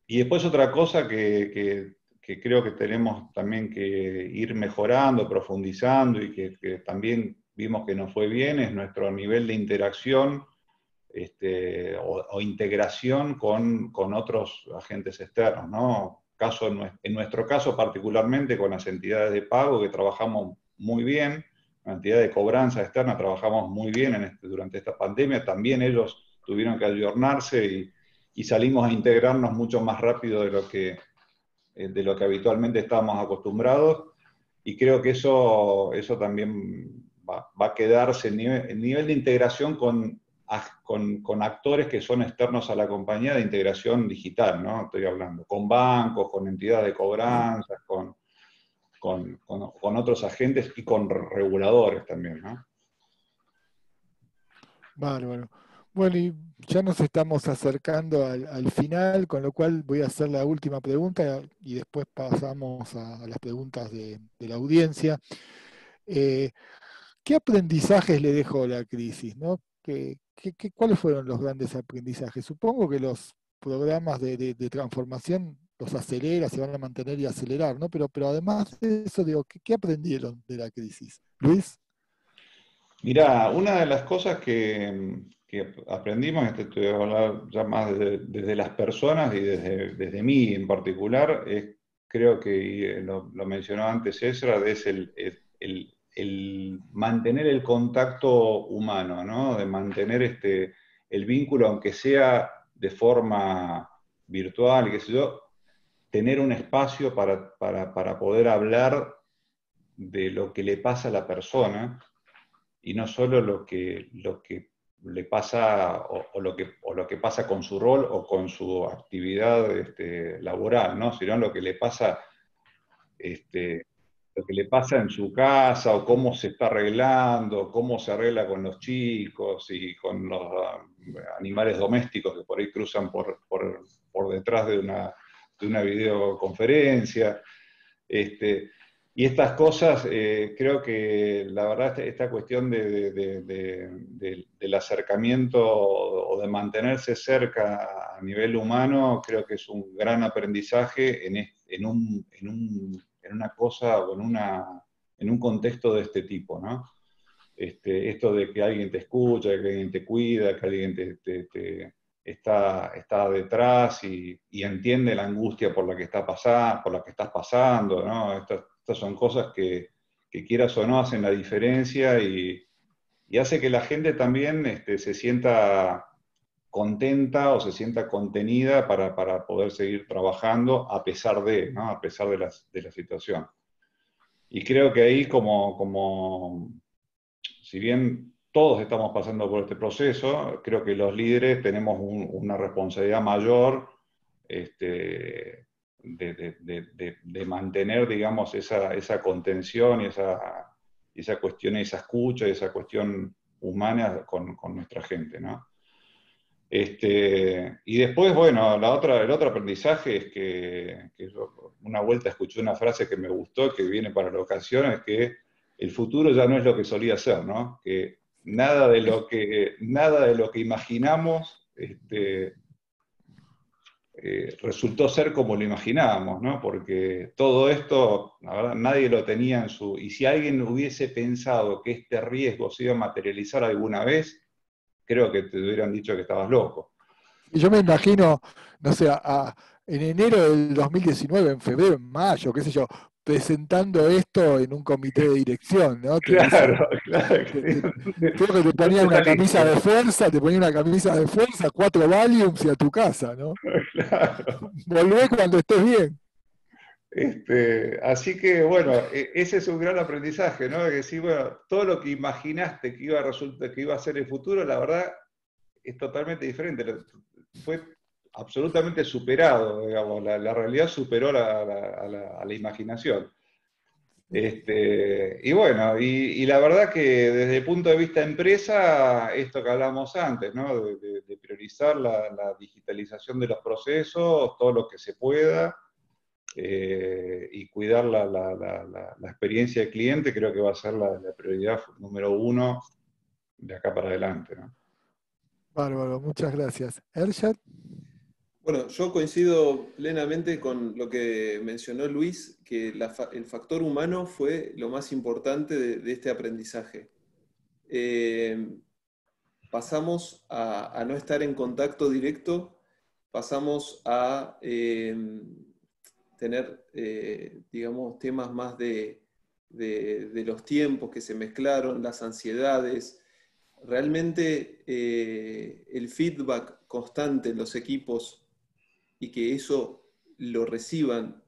S3: y después otra cosa que, creo que tenemos también que ir mejorando, profundizando y que, también vimos que nos fue bien es nuestro nivel de interacción este, o, integración con, otros agentes externos, ¿no? Caso, en nuestro caso particularmente con las entidades de pago que trabajamos muy bien, la entidad de cobranza externa trabajamos muy bien en este, durante esta pandemia, también ellos tuvieron que ayornarse y, y, salimos a integrarnos mucho más rápido de lo que, eh, de lo que habitualmente estábamos acostumbrados y creo que eso, eso también va, va a quedarse, el nivel, nivel de integración con, con, con, actores que son externos a la compañía de integración digital, ¿no? Estoy hablando, con bancos, con entidades de cobranza, con con, otros agentes y con reguladores también, ¿no?
S2: Bárbaro. Bueno, y ya nos estamos acercando al, final, con lo cual voy a hacer la última pregunta y después pasamos a, las preguntas de, la audiencia. Eh, ¿Qué aprendizajes le dejó la crisis? ¿no? ¿Qué, cuáles fueron los grandes aprendizajes? Supongo que los programas de transformación los acelera, se van a mantener y acelerar, ¿no? Pero, pero además de eso, digo, ¿qué, aprendieron de la crisis? Luis.
S3: Mirá, una de las cosas que, aprendimos, este, estoy hablar ya más desde, las personas y desde, desde mí en particular, es, creo que lo, mencionó antes César, es el, el, mantener el contacto humano, ¿no? de mantener este, el vínculo, aunque sea de forma virtual, qué sé yo, tener un espacio para, para poder hablar de lo que le pasa a la persona y no solo lo que, lo que le pasa o, lo que, lo que pasa con su rol o con su actividad este, laboral, ¿no? sino lo que le pasa este, lo que le pasa en su casa o cómo se está arreglando, cómo se arregla con los chicos y con los ah, animales domésticos que por ahí cruzan por, detrás de una, de una videoconferencia. Este, y estas cosas, eh, creo que la verdad esta, cuestión del acercamiento o de mantenerse cerca a nivel humano, creo que es un gran aprendizaje en, en, un, en, una cosa o en, una, en un contexto de este tipo, ¿no? Este, esto de que alguien te escucha, que alguien te cuida, que alguien te, está, está detrás y, y, entiende la angustia por la que está pasando, por la que estás pasando, ¿no? Estas son cosas que, quieras o no hacen la diferencia y, hace que la gente también este, se sienta contenta o se sienta contenida para, poder seguir trabajando a pesar de, ¿no? a pesar de, la situación. Y creo que ahí como, como, si bien todos estamos pasando por este proceso, creo que los líderes tenemos una responsabilidad mayor este, de, mantener, digamos, esa, contención y esa, esa cuestión, esa escucha, esa cuestión humana con, nuestra gente, ¿no? Este, y después, bueno, la otra, el otro aprendizaje es que, una vuelta escuché una frase que me gustó, que viene para la ocasión, es que el futuro ya no es lo que solía ser, ¿no? Que nada de lo que, nada de lo que imaginamos este, eh, resultó ser como lo imaginábamos, ¿no? Porque todo esto, la verdad, nadie lo tenía en su... Y si alguien hubiese pensado que este riesgo se iba a materializar alguna vez, creo que te hubieran dicho que estabas loco.
S2: Y yo me imagino, no sé, en enero del 2019, en febrero, en mayo, qué sé yo, presentando esto en un comité de dirección, ¿no?
S3: Claro, claro.
S2: Creo que te ponían una camisa de fuerza, te ponían una camisa de fuerza, cuatro Valiums y a tu casa, ¿no? Claro. Volvé cuando estés bien.
S3: Este, así que, bueno, e, ese es un gran aprendizaje, ¿no? Que sí, bueno, todo lo que imaginaste que iba a resultar, que iba a ser el futuro, la verdad, es totalmente diferente. Fue absolutamente superado, digamos, la, realidad superó a, la, imaginación. Este, y bueno, y, la verdad que desde el punto de vista empresa, esto que hablamos antes, ¿no? de, priorizar la, digitalización de los procesos, todo lo que se pueda, eh, y cuidar la, experiencia del cliente, creo que va a ser la, prioridad número uno de acá para adelante. ¿no?
S2: Bárbaro, muchas gracias. Ershad.
S4: Bueno, yo coincido plenamente con lo que mencionó Luis, que el factor humano fue lo más importante de, este aprendizaje. Eh, pasamos a, no estar en contacto directo, pasamos a eh, tener, eh, digamos, temas más de, los tiempos que se mezclaron, las ansiedades. Realmente el feedback constante en los equipos y que eso lo reciban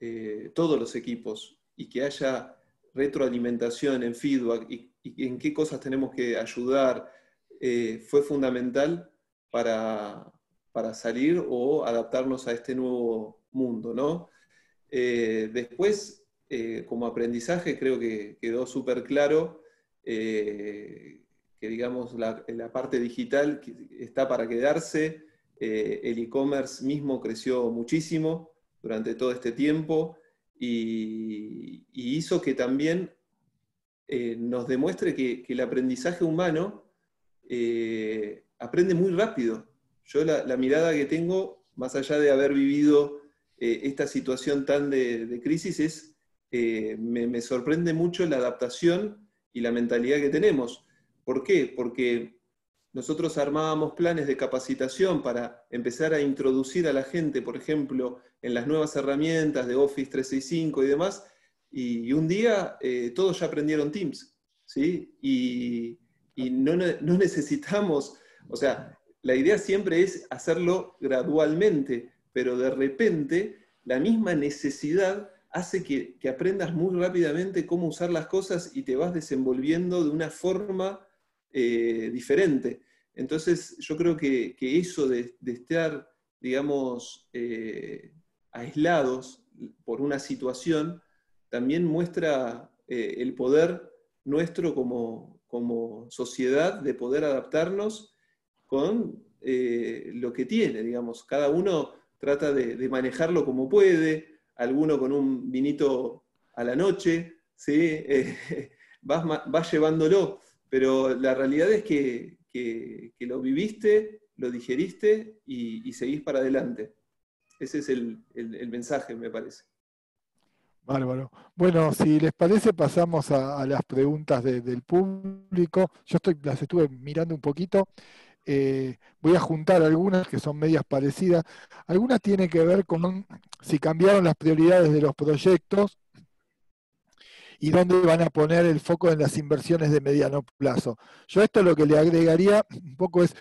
S4: eh, todos los equipos y que haya retroalimentación en feedback y, en qué cosas tenemos que ayudar, eh, fue fundamental para, salir o adaptarnos a este nuevo mundo. ¿no? Eh, después, como aprendizaje, creo que quedó súper claro que digamos la, la parte digital está para quedarse, eh, el e-commerce mismo creció muchísimo durante todo este tiempo y, hizo que también eh, nos demuestre que, el aprendizaje humano eh, aprende muy rápido. Yo la, mirada que tengo, más allá de haber vivido esta situación tan de, crisis, es me, me sorprende mucho la adaptación y la mentalidad que tenemos. ¿Por qué? Porque nosotros armábamos planes de capacitación para empezar a introducir a la gente, por ejemplo, en las nuevas herramientas de Office 365 y demás, y, un día eh, todos ya aprendieron Teams, ¿sí? Y, no, no, necesitamos, o sea, la idea siempre es hacerlo gradualmente, pero de repente la misma necesidad hace que, aprendas muy rápidamente cómo usar las cosas y te vas desenvolviendo de una forma eh, diferente. Entonces, yo creo que, eso de, estar, digamos, eh, aislados por una situación, también muestra eh, el poder nuestro como, sociedad de poder adaptarnos con lo que tiene, digamos. Cada uno trata de manejarlo como puede, alguno con un vinito a la noche, ¿sí? Eh, vas, llevándolo, pero la realidad es que, lo viviste, lo digeriste y, seguís para adelante. Ese es el, mensaje, me parece.
S2: Bárbaro. Bueno, si les parece, pasamos a, las preguntas del público. Yo estoy, las estuve mirando un poquito. Eh, voy a juntar algunas que son medias parecidas. Algunas tienen que ver con si cambiaron las prioridades de los proyectos y dónde van a poner el foco en las inversiones de mediano plazo. Yo esto lo que le agregaría un poco es,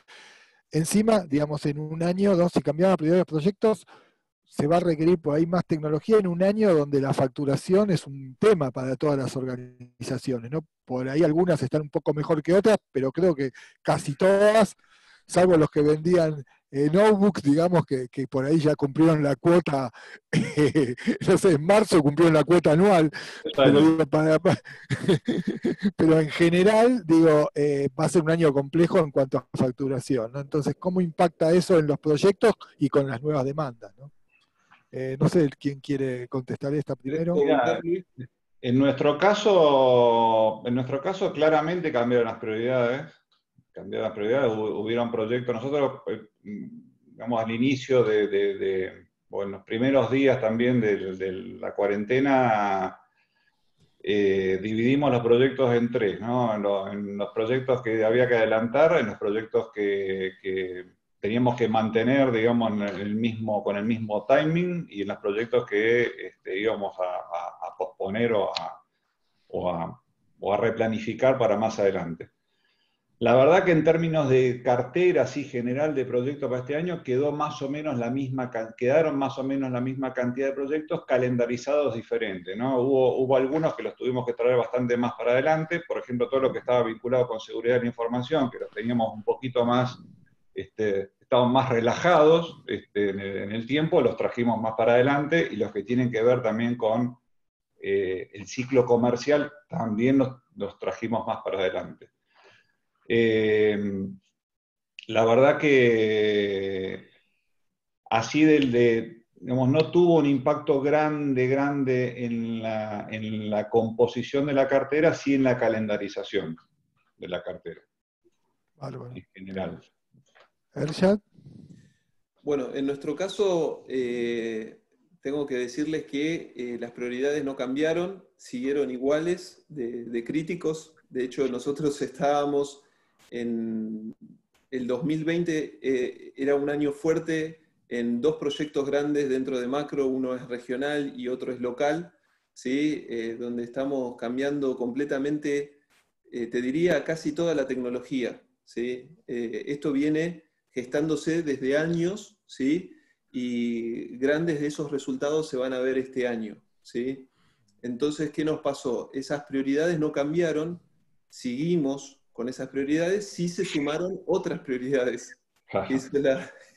S2: encima, digamos, en un año, dos, si cambiaron las prioridades de proyectos, se va a requerir por ahí más tecnología en un año donde la facturación es un tema para todas las organizaciones. ¿no? Por ahí algunas están un poco mejor que otras, pero creo que casi todas salvo los que vendían eh, notebooks, digamos que, por ahí ya cumplieron la cuota, no sé, en marzo cumplieron la cuota anual, pero, en general, digo, eh, va a ser un año complejo en cuanto a facturación, Entonces, ¿cómo impacta eso en los proyectos y con las nuevas demandas? ¿no? Eh, no sé quién quiere contestar esta primero.
S3: en nuestro caso, en nuestro caso claramente cambiaron las prioridades cambiar las prioridades, hubieron proyectos, nosotros, eh, digamos, al inicio de, o en los primeros días también de, la cuarentena, eh, dividimos los proyectos en tres, ¿no? En, los proyectos que había que adelantar, en los proyectos que, teníamos que mantener, digamos, en el mismo, con el mismo timing, y en los proyectos que este, íbamos a, posponer o o a replanificar para más adelante. La verdad que en términos de cartera así general de proyectos para este año quedó más o menos la misma, quedaron más o menos la misma cantidad de proyectos calendarizados diferentes. ¿no? Hubo, hubo algunos que los tuvimos que traer bastante más para adelante, por ejemplo, todo lo que estaba vinculado con seguridad de la información, que los teníamos un poquito más, este, estaban más relajados este, en, el, tiempo, los trajimos más para adelante, y los que tienen que ver también con eh, el ciclo comercial, también los trajimos más para adelante. Eh, la verdad que así del de, digamos, no tuvo un impacto grande, grande en la, en la composición de la cartera, sí en la calendarización de la cartera. En general.
S2: ¿Ershad?
S4: Bueno, en nuestro caso, eh, tengo que decirles que eh, las prioridades no cambiaron, siguieron iguales de, de, críticos. De hecho, nosotros estábamos en el 2020 eh, era un año fuerte en dos proyectos grandes dentro de Macro, uno es regional y otro es local, ¿sí? Eh, donde estamos cambiando completamente, eh, te diría, casi toda la tecnología. ¿sí? esto viene gestándose desde años, ¿sí? y grandes de esos resultados se van a ver este año. ¿sí? Entonces, ¿qué nos pasó? Esas prioridades no cambiaron, seguimos con esas prioridades, sí se sumaron otras prioridades.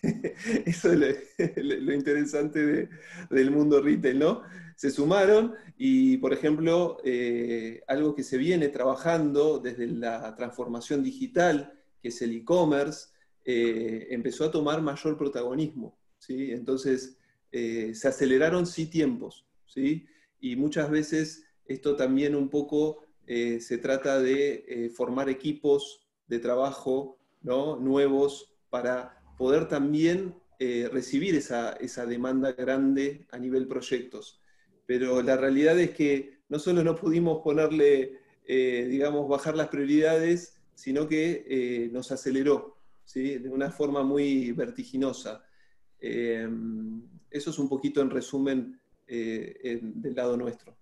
S4: Eso es, lo, interesante del mundo retail, ¿no? Se sumaron y, por ejemplo, eh, algo que se viene trabajando desde la transformación digital, que es el e-commerce, eh, empezó a tomar mayor protagonismo. ¿sí? Entonces, eh, se aceleraron sí tiempos, ¿sí? Y muchas veces esto también un poco eh, se trata de eh, formar equipos de trabajo nuevos para poder también eh, recibir esa, demanda grande a nivel proyectos. Pero la realidad es que no solo no pudimos ponerle, digamos, bajar las prioridades, sino que nos aceleró, ¿sí? de una forma muy vertiginosa. Eh, eso es un poquito en resumen del lado nuestro.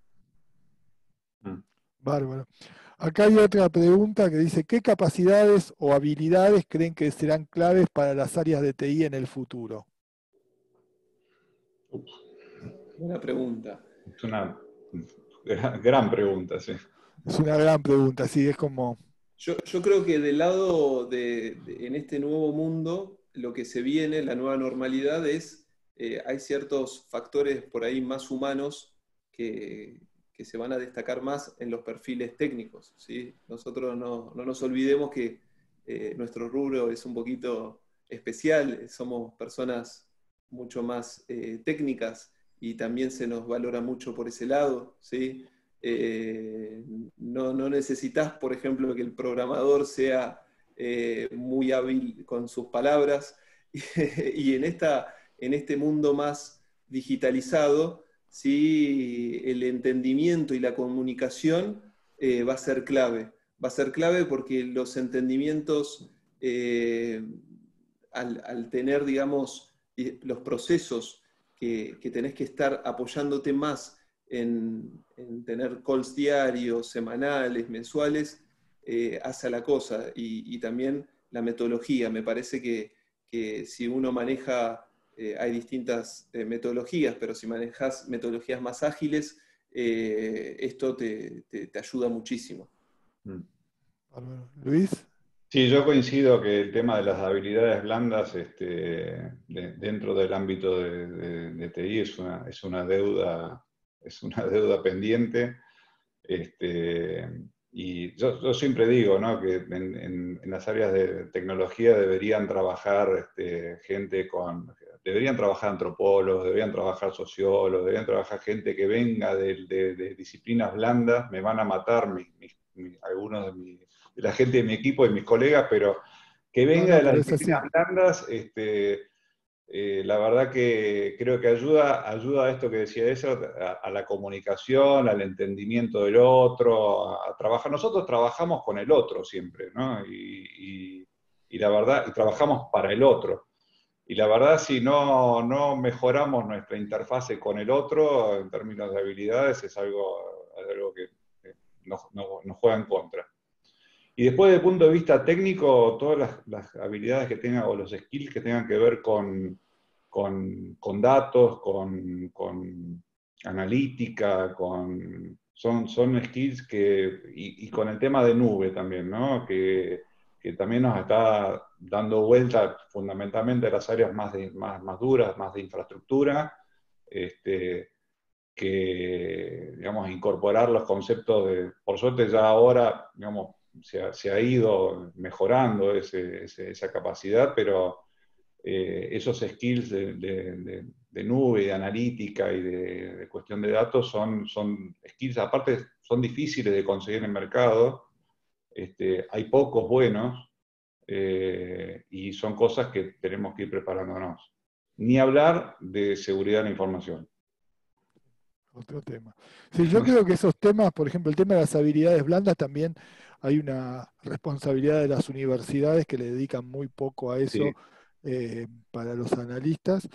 S2: Mm. Bárbaro. Acá hay otra pregunta que dice, ¿qué capacidades o habilidades creen que serán claves para las áreas de TI en el futuro?
S4: Buena pregunta.
S3: Es una gran pregunta, sí.
S2: Es una gran pregunta, sí, es como...
S4: Yo, creo que del lado de, en este nuevo mundo, lo que se viene, la nueva normalidad, es, eh, hay ciertos factores por ahí más humanos que, se van a destacar más en los perfiles técnicos. ¿sí? Nosotros no, nos olvidemos que eh, nuestro rubro es un poquito especial, somos personas mucho más eh, técnicas y también se nos valora mucho por ese lado. ¿sí? Eh, no, necesitas, por ejemplo, que el programador sea muy hábil con sus palabras y en, esta, en este mundo más digitalizado, ¿sí? el entendimiento y la comunicación eh, va a ser clave. Va a ser clave porque los entendimientos, eh, al, tener, digamos, los procesos que, tenés que estar apoyándote más en, tener calls diarios, semanales, mensuales, eh, hace la cosa. Y, también la metodología. Me parece que, que si uno maneja eh, hay distintas eh, metodologías, pero si manejas metodologías más ágiles, eh, esto te, ayuda muchísimo. Mm.
S2: Luis.
S3: Sí, yo coincido que el tema de las habilidades blandas este, dentro del ámbito de, TI es una, es una, deuda, es una deuda pendiente. Este, y yo, siempre digo que en, las áreas de tecnología deberían trabajar este, gente con deberían trabajar antropólogos, deberían trabajar sociólogos, deberían trabajar gente que venga de, disciplinas blandas, me van a matar algunos de, la gente de mi equipo y mis colegas, pero que venga de las disciplinas blandas, este, eh, la verdad que creo que ayuda, ayuda a esto que decía eso, a, la comunicación, al entendimiento del otro, a, trabajar. Nosotros trabajamos con el otro siempre, ¿no? y la verdad, y trabajamos para el otro. Y la verdad, si no, no mejoramos nuestra interfase con el otro en términos de habilidades, es algo, algo que nos, juega en contra. Y después, desde el punto de vista técnico, todas las, habilidades que tengan o los skills que tengan que ver con, con, datos, con, con, analítica, con, son, son skills que, y, y, con el tema de nube también, ¿no? Que, que también nos está dando vuelta fundamentalmente a las áreas más, más, duras, más de infraestructura, este, que, digamos, incorporar los conceptos de, por suerte ya ahora, digamos, se ha, ido mejorando esa capacidad, pero eh, esos skills de, nube, de analítica y de, cuestión de datos son, son skills, aparte, son difíciles de conseguir en el mercado, este, hay pocos buenos eh, y son cosas que tenemos que ir preparándonos. Ni hablar de seguridad de la información.
S2: Otro tema. Sí, yo creo que esos temas, por ejemplo, el tema de las habilidades blandas, también hay una responsabilidad de las universidades que le dedican muy poco a eso eh, para los analistas.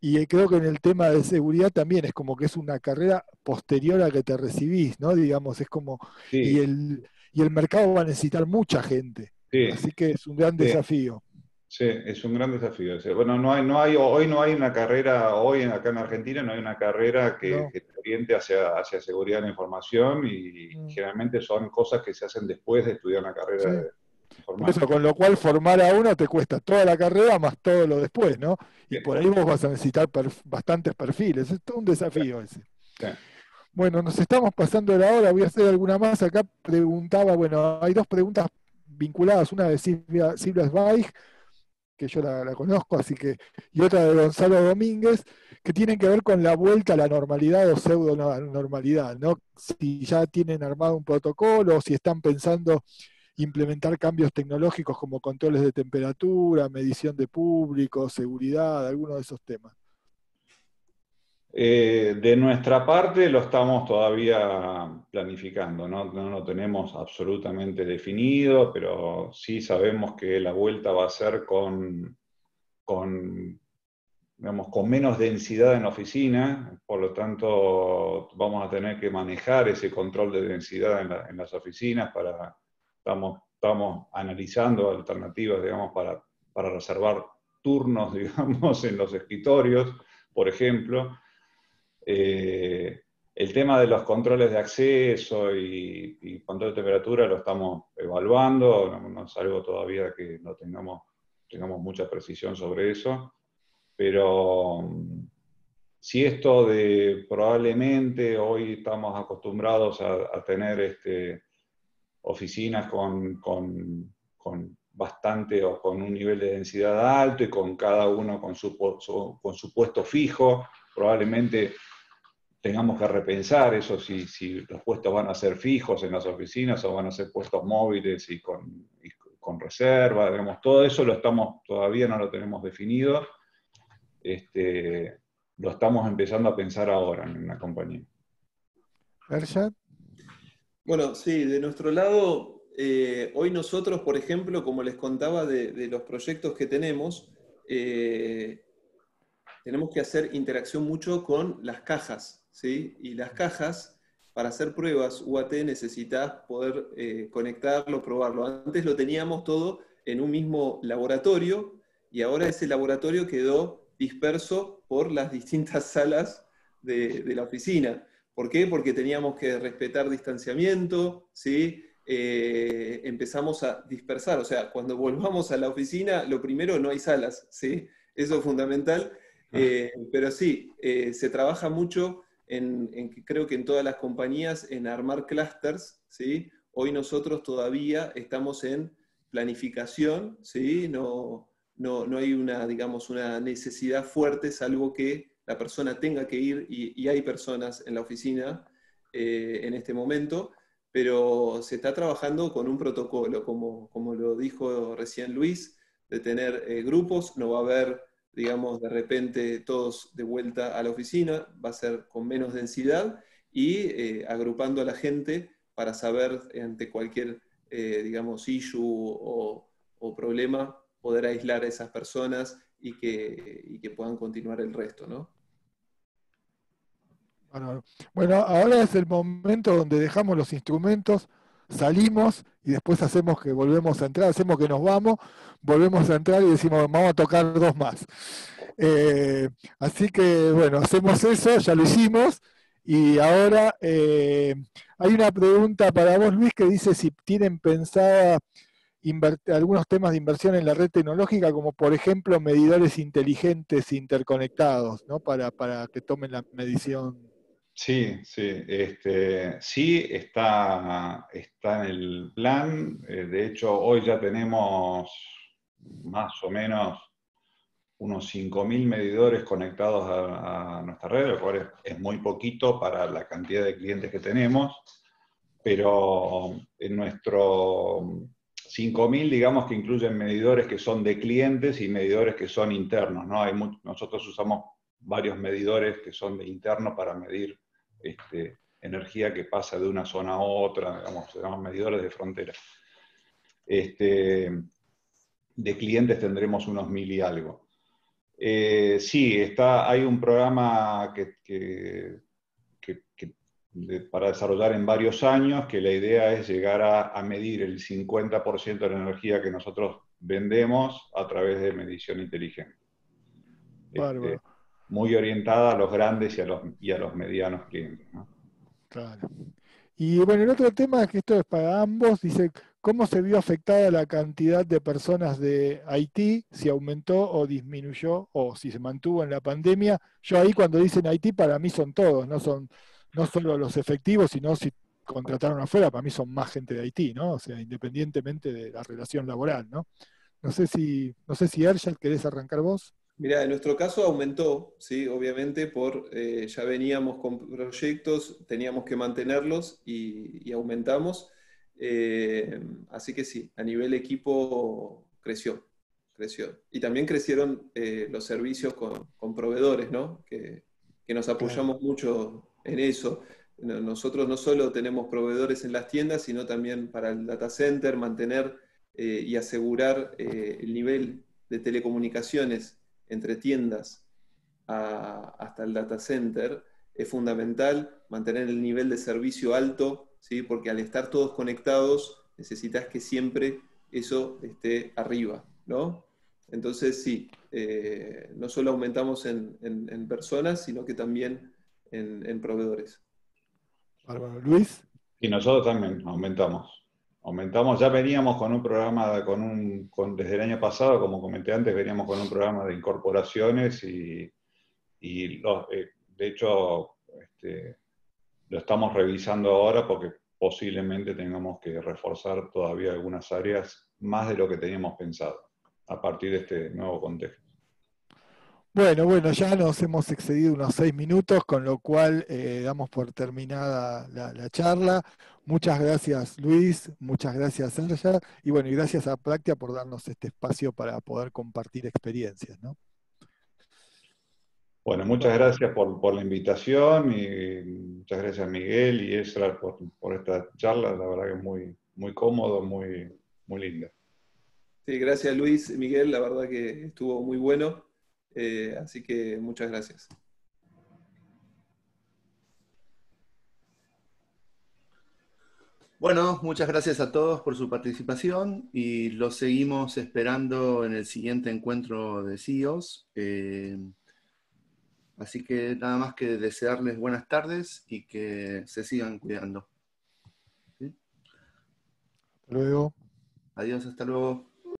S2: Y creo que en el tema de seguridad también es como que es una carrera posterior a que te recibís, ¿no? Digamos, es como. Y, el, y el mercado va a necesitar mucha gente. Así que es un gran desafío.
S3: Sí, es un gran desafío. Bueno, no hay, no hay, hoy no hay una carrera, hoy acá en Argentina no hay una carrera que, te oriente hacia, hacia seguridad de la información y mm. generalmente son cosas que se hacen después de estudiar una carrera de
S2: información. con lo cual formar a uno te cuesta toda la carrera más todo lo después, ¿no? Y por ahí vos vas a necesitar bastantes perfiles. Es todo un desafío ese. Bueno, nos estamos pasando la hora, voy a hacer alguna más. Acá preguntaba, bueno, hay dos preguntas vinculadas, una de Silvia, Silvia Zweig, que yo la, conozco, así que, y otra de Gonzalo Domínguez, que tienen que ver con la vuelta a la normalidad o pseudo normalidad, ¿no? Si ya tienen armado un protocolo, o si están pensando implementar cambios tecnológicos como controles de temperatura, medición de público, seguridad, algunos de esos temas.
S3: Eh, de nuestra parte lo estamos todavía planificando, ¿no? ¿no? lo tenemos absolutamente definido, pero sí sabemos que la vuelta va a ser con, con, digamos, con menos densidad en la oficina, por lo tanto vamos a tener que manejar ese control de densidad en, las oficinas para, estamos, estamos analizando alternativas, digamos, para, para reservar turnos, digamos, en los escritorios, por ejemplo, eh, el tema de los controles de acceso y, control de temperatura lo estamos evaluando, no, es algo todavía que no tengamos, tengamos mucha precisión sobre eso, pero mm, si esto de probablemente hoy estamos acostumbrados a, tener este, oficinas con, con, bastante o con un nivel de densidad alto y con cada uno con su, con su puesto fijo, probablemente tengamos que repensar eso, si, si, los puestos van a ser fijos en las oficinas o van a ser puestos móviles y con, con reserva, digamos, todo eso lo estamos, todavía no lo tenemos definido, este, lo estamos empezando a pensar ahora en la compañía.
S4: Bueno, sí, de nuestro lado, eh, hoy nosotros, por ejemplo, como les contaba de, los proyectos que tenemos, eh, tenemos que hacer interacción mucho con las cajas. Y las cajas, para hacer pruebas UAT necesitas poder eh, conectarlo, probarlo. Antes lo teníamos todo en un mismo laboratorio y ahora ese laboratorio quedó disperso por las distintas salas de, la oficina. ¿Por qué? Porque teníamos que respetar distanciamiento, ¿sí? Eh, empezamos a dispersar. O sea, cuando volvamos a la oficina, lo primero, no hay salas, ¿sí? Eso es fundamental. Eh, pero sí, se trabaja mucho en, creo que en todas las compañías, en armar clusters, ¿sí? Hoy nosotros todavía estamos en planificación, ¿sí? No, no, hay una, digamos, una necesidad fuerte, salvo que la persona tenga que ir, y, hay personas en la oficina eh, en este momento, pero se está trabajando con un protocolo, como, como lo dijo recién Luis, de tener eh, grupos, no va a haber digamos, de repente todos de vuelta a la oficina, va a ser con menos densidad y eh, agrupando a la gente para saber ante cualquier, eh, digamos, issue o, problema, poder aislar a esas personas y que, que puedan continuar el resto, ¿no?
S2: Bueno, ahora es el momento donde dejamos los instrumentos, salimos y después hacemos que volvemos a entrar, hacemos que nos vamos, volvemos a entrar y decimos, vamos a tocar dos más. Eh, así que, bueno, hacemos eso, ya lo hicimos. Y ahora eh, hay una pregunta para vos, Luis, que dice si tienen pensada algunos temas de inversión en la red tecnológica, como por ejemplo medidores inteligentes interconectados, ¿no? para, para que tomen la medición
S3: Sí, sí, este, sí está, está en el plan. Eh, de hecho, hoy ya tenemos más o menos unos 5.000 medidores conectados a, nuestra red, lo cual es, muy poquito para la cantidad de clientes que tenemos, pero en nuestro 5.000 digamos que incluyen medidores que son de clientes y medidores que son internos. ¿no? Hay nosotros usamos varios medidores que son de interno para medir este, energía que pasa de una zona a otra, digamos, se llaman medidores de frontera. Este, de clientes tendremos unos mil y algo. Eh, sí, está, hay un programa que, para desarrollar en varios años, que la idea es llegar a, medir el 50% de la energía que nosotros vendemos a través de medición inteligente. Este, muy orientada a los grandes y a los, y a los medianos clientes.
S2: Claro. Y bueno, el otro tema es que esto es para ambos, dice, ¿cómo se vio afectada la cantidad de personas de Haití? Si aumentó o disminuyó, o si se mantuvo en la pandemia. Yo ahí cuando dicen Haití, para mí son todos, no son no solo los efectivos, sino si contrataron afuera, para mí son más gente de Haití, ¿no? O sea, independientemente de la relación laboral, ¿no? No sé si, no sé si Ershel, querés arrancar vos.
S4: Mira, en nuestro caso aumentó, sí, obviamente, por eh, ya veníamos con proyectos, teníamos que mantenerlos y, aumentamos. Eh, así que sí, a nivel equipo creció, creció. Y también crecieron eh, los servicios con, proveedores, ¿no? Que, que nos apoyamos mucho en eso. Nosotros no solo tenemos proveedores en las tiendas, sino también para el data center, mantener y asegurar el nivel de telecomunicaciones entre tiendas hasta el data center. Es fundamental mantener el nivel de servicio alto, ¿sí? porque al estar todos conectados necesitas que siempre eso esté arriba. ¿no? Entonces sí, eh, no solo aumentamos en, personas, sino que también en proveedores.
S2: Luis.
S3: Y nosotros también aumentamos. Aumentamos, ya veníamos con un programa, con un, desde el año pasado, como comenté antes, veníamos con un programa de incorporaciones y, y eh, de hecho este, lo estamos revisando ahora porque posiblemente tengamos que reforzar todavía algunas áreas más de lo que teníamos pensado a partir de este nuevo contexto.
S2: Bueno, bueno, ya nos hemos excedido unos seis minutos, con lo cual eh, damos por terminada la, charla. Muchas gracias Luis, muchas gracias Sergio, y bueno, y gracias a Práctica por darnos este espacio para poder compartir experiencias. ¿no?
S3: Bueno, muchas gracias por, la invitación y muchas gracias Miguel y Esra por, por, esta charla, la verdad que es muy, muy cómodo, muy, muy linda.
S4: Sí, gracias Luis, Miguel, la verdad que estuvo muy bueno. Eh, así que muchas gracias.
S1: Bueno, muchas gracias a todos por su participación y los seguimos esperando en el siguiente encuentro de CEOs. Eh, así que nada más que desearles buenas tardes y que se sigan cuidando.
S2: Hasta luego.
S1: Adiós, hasta luego.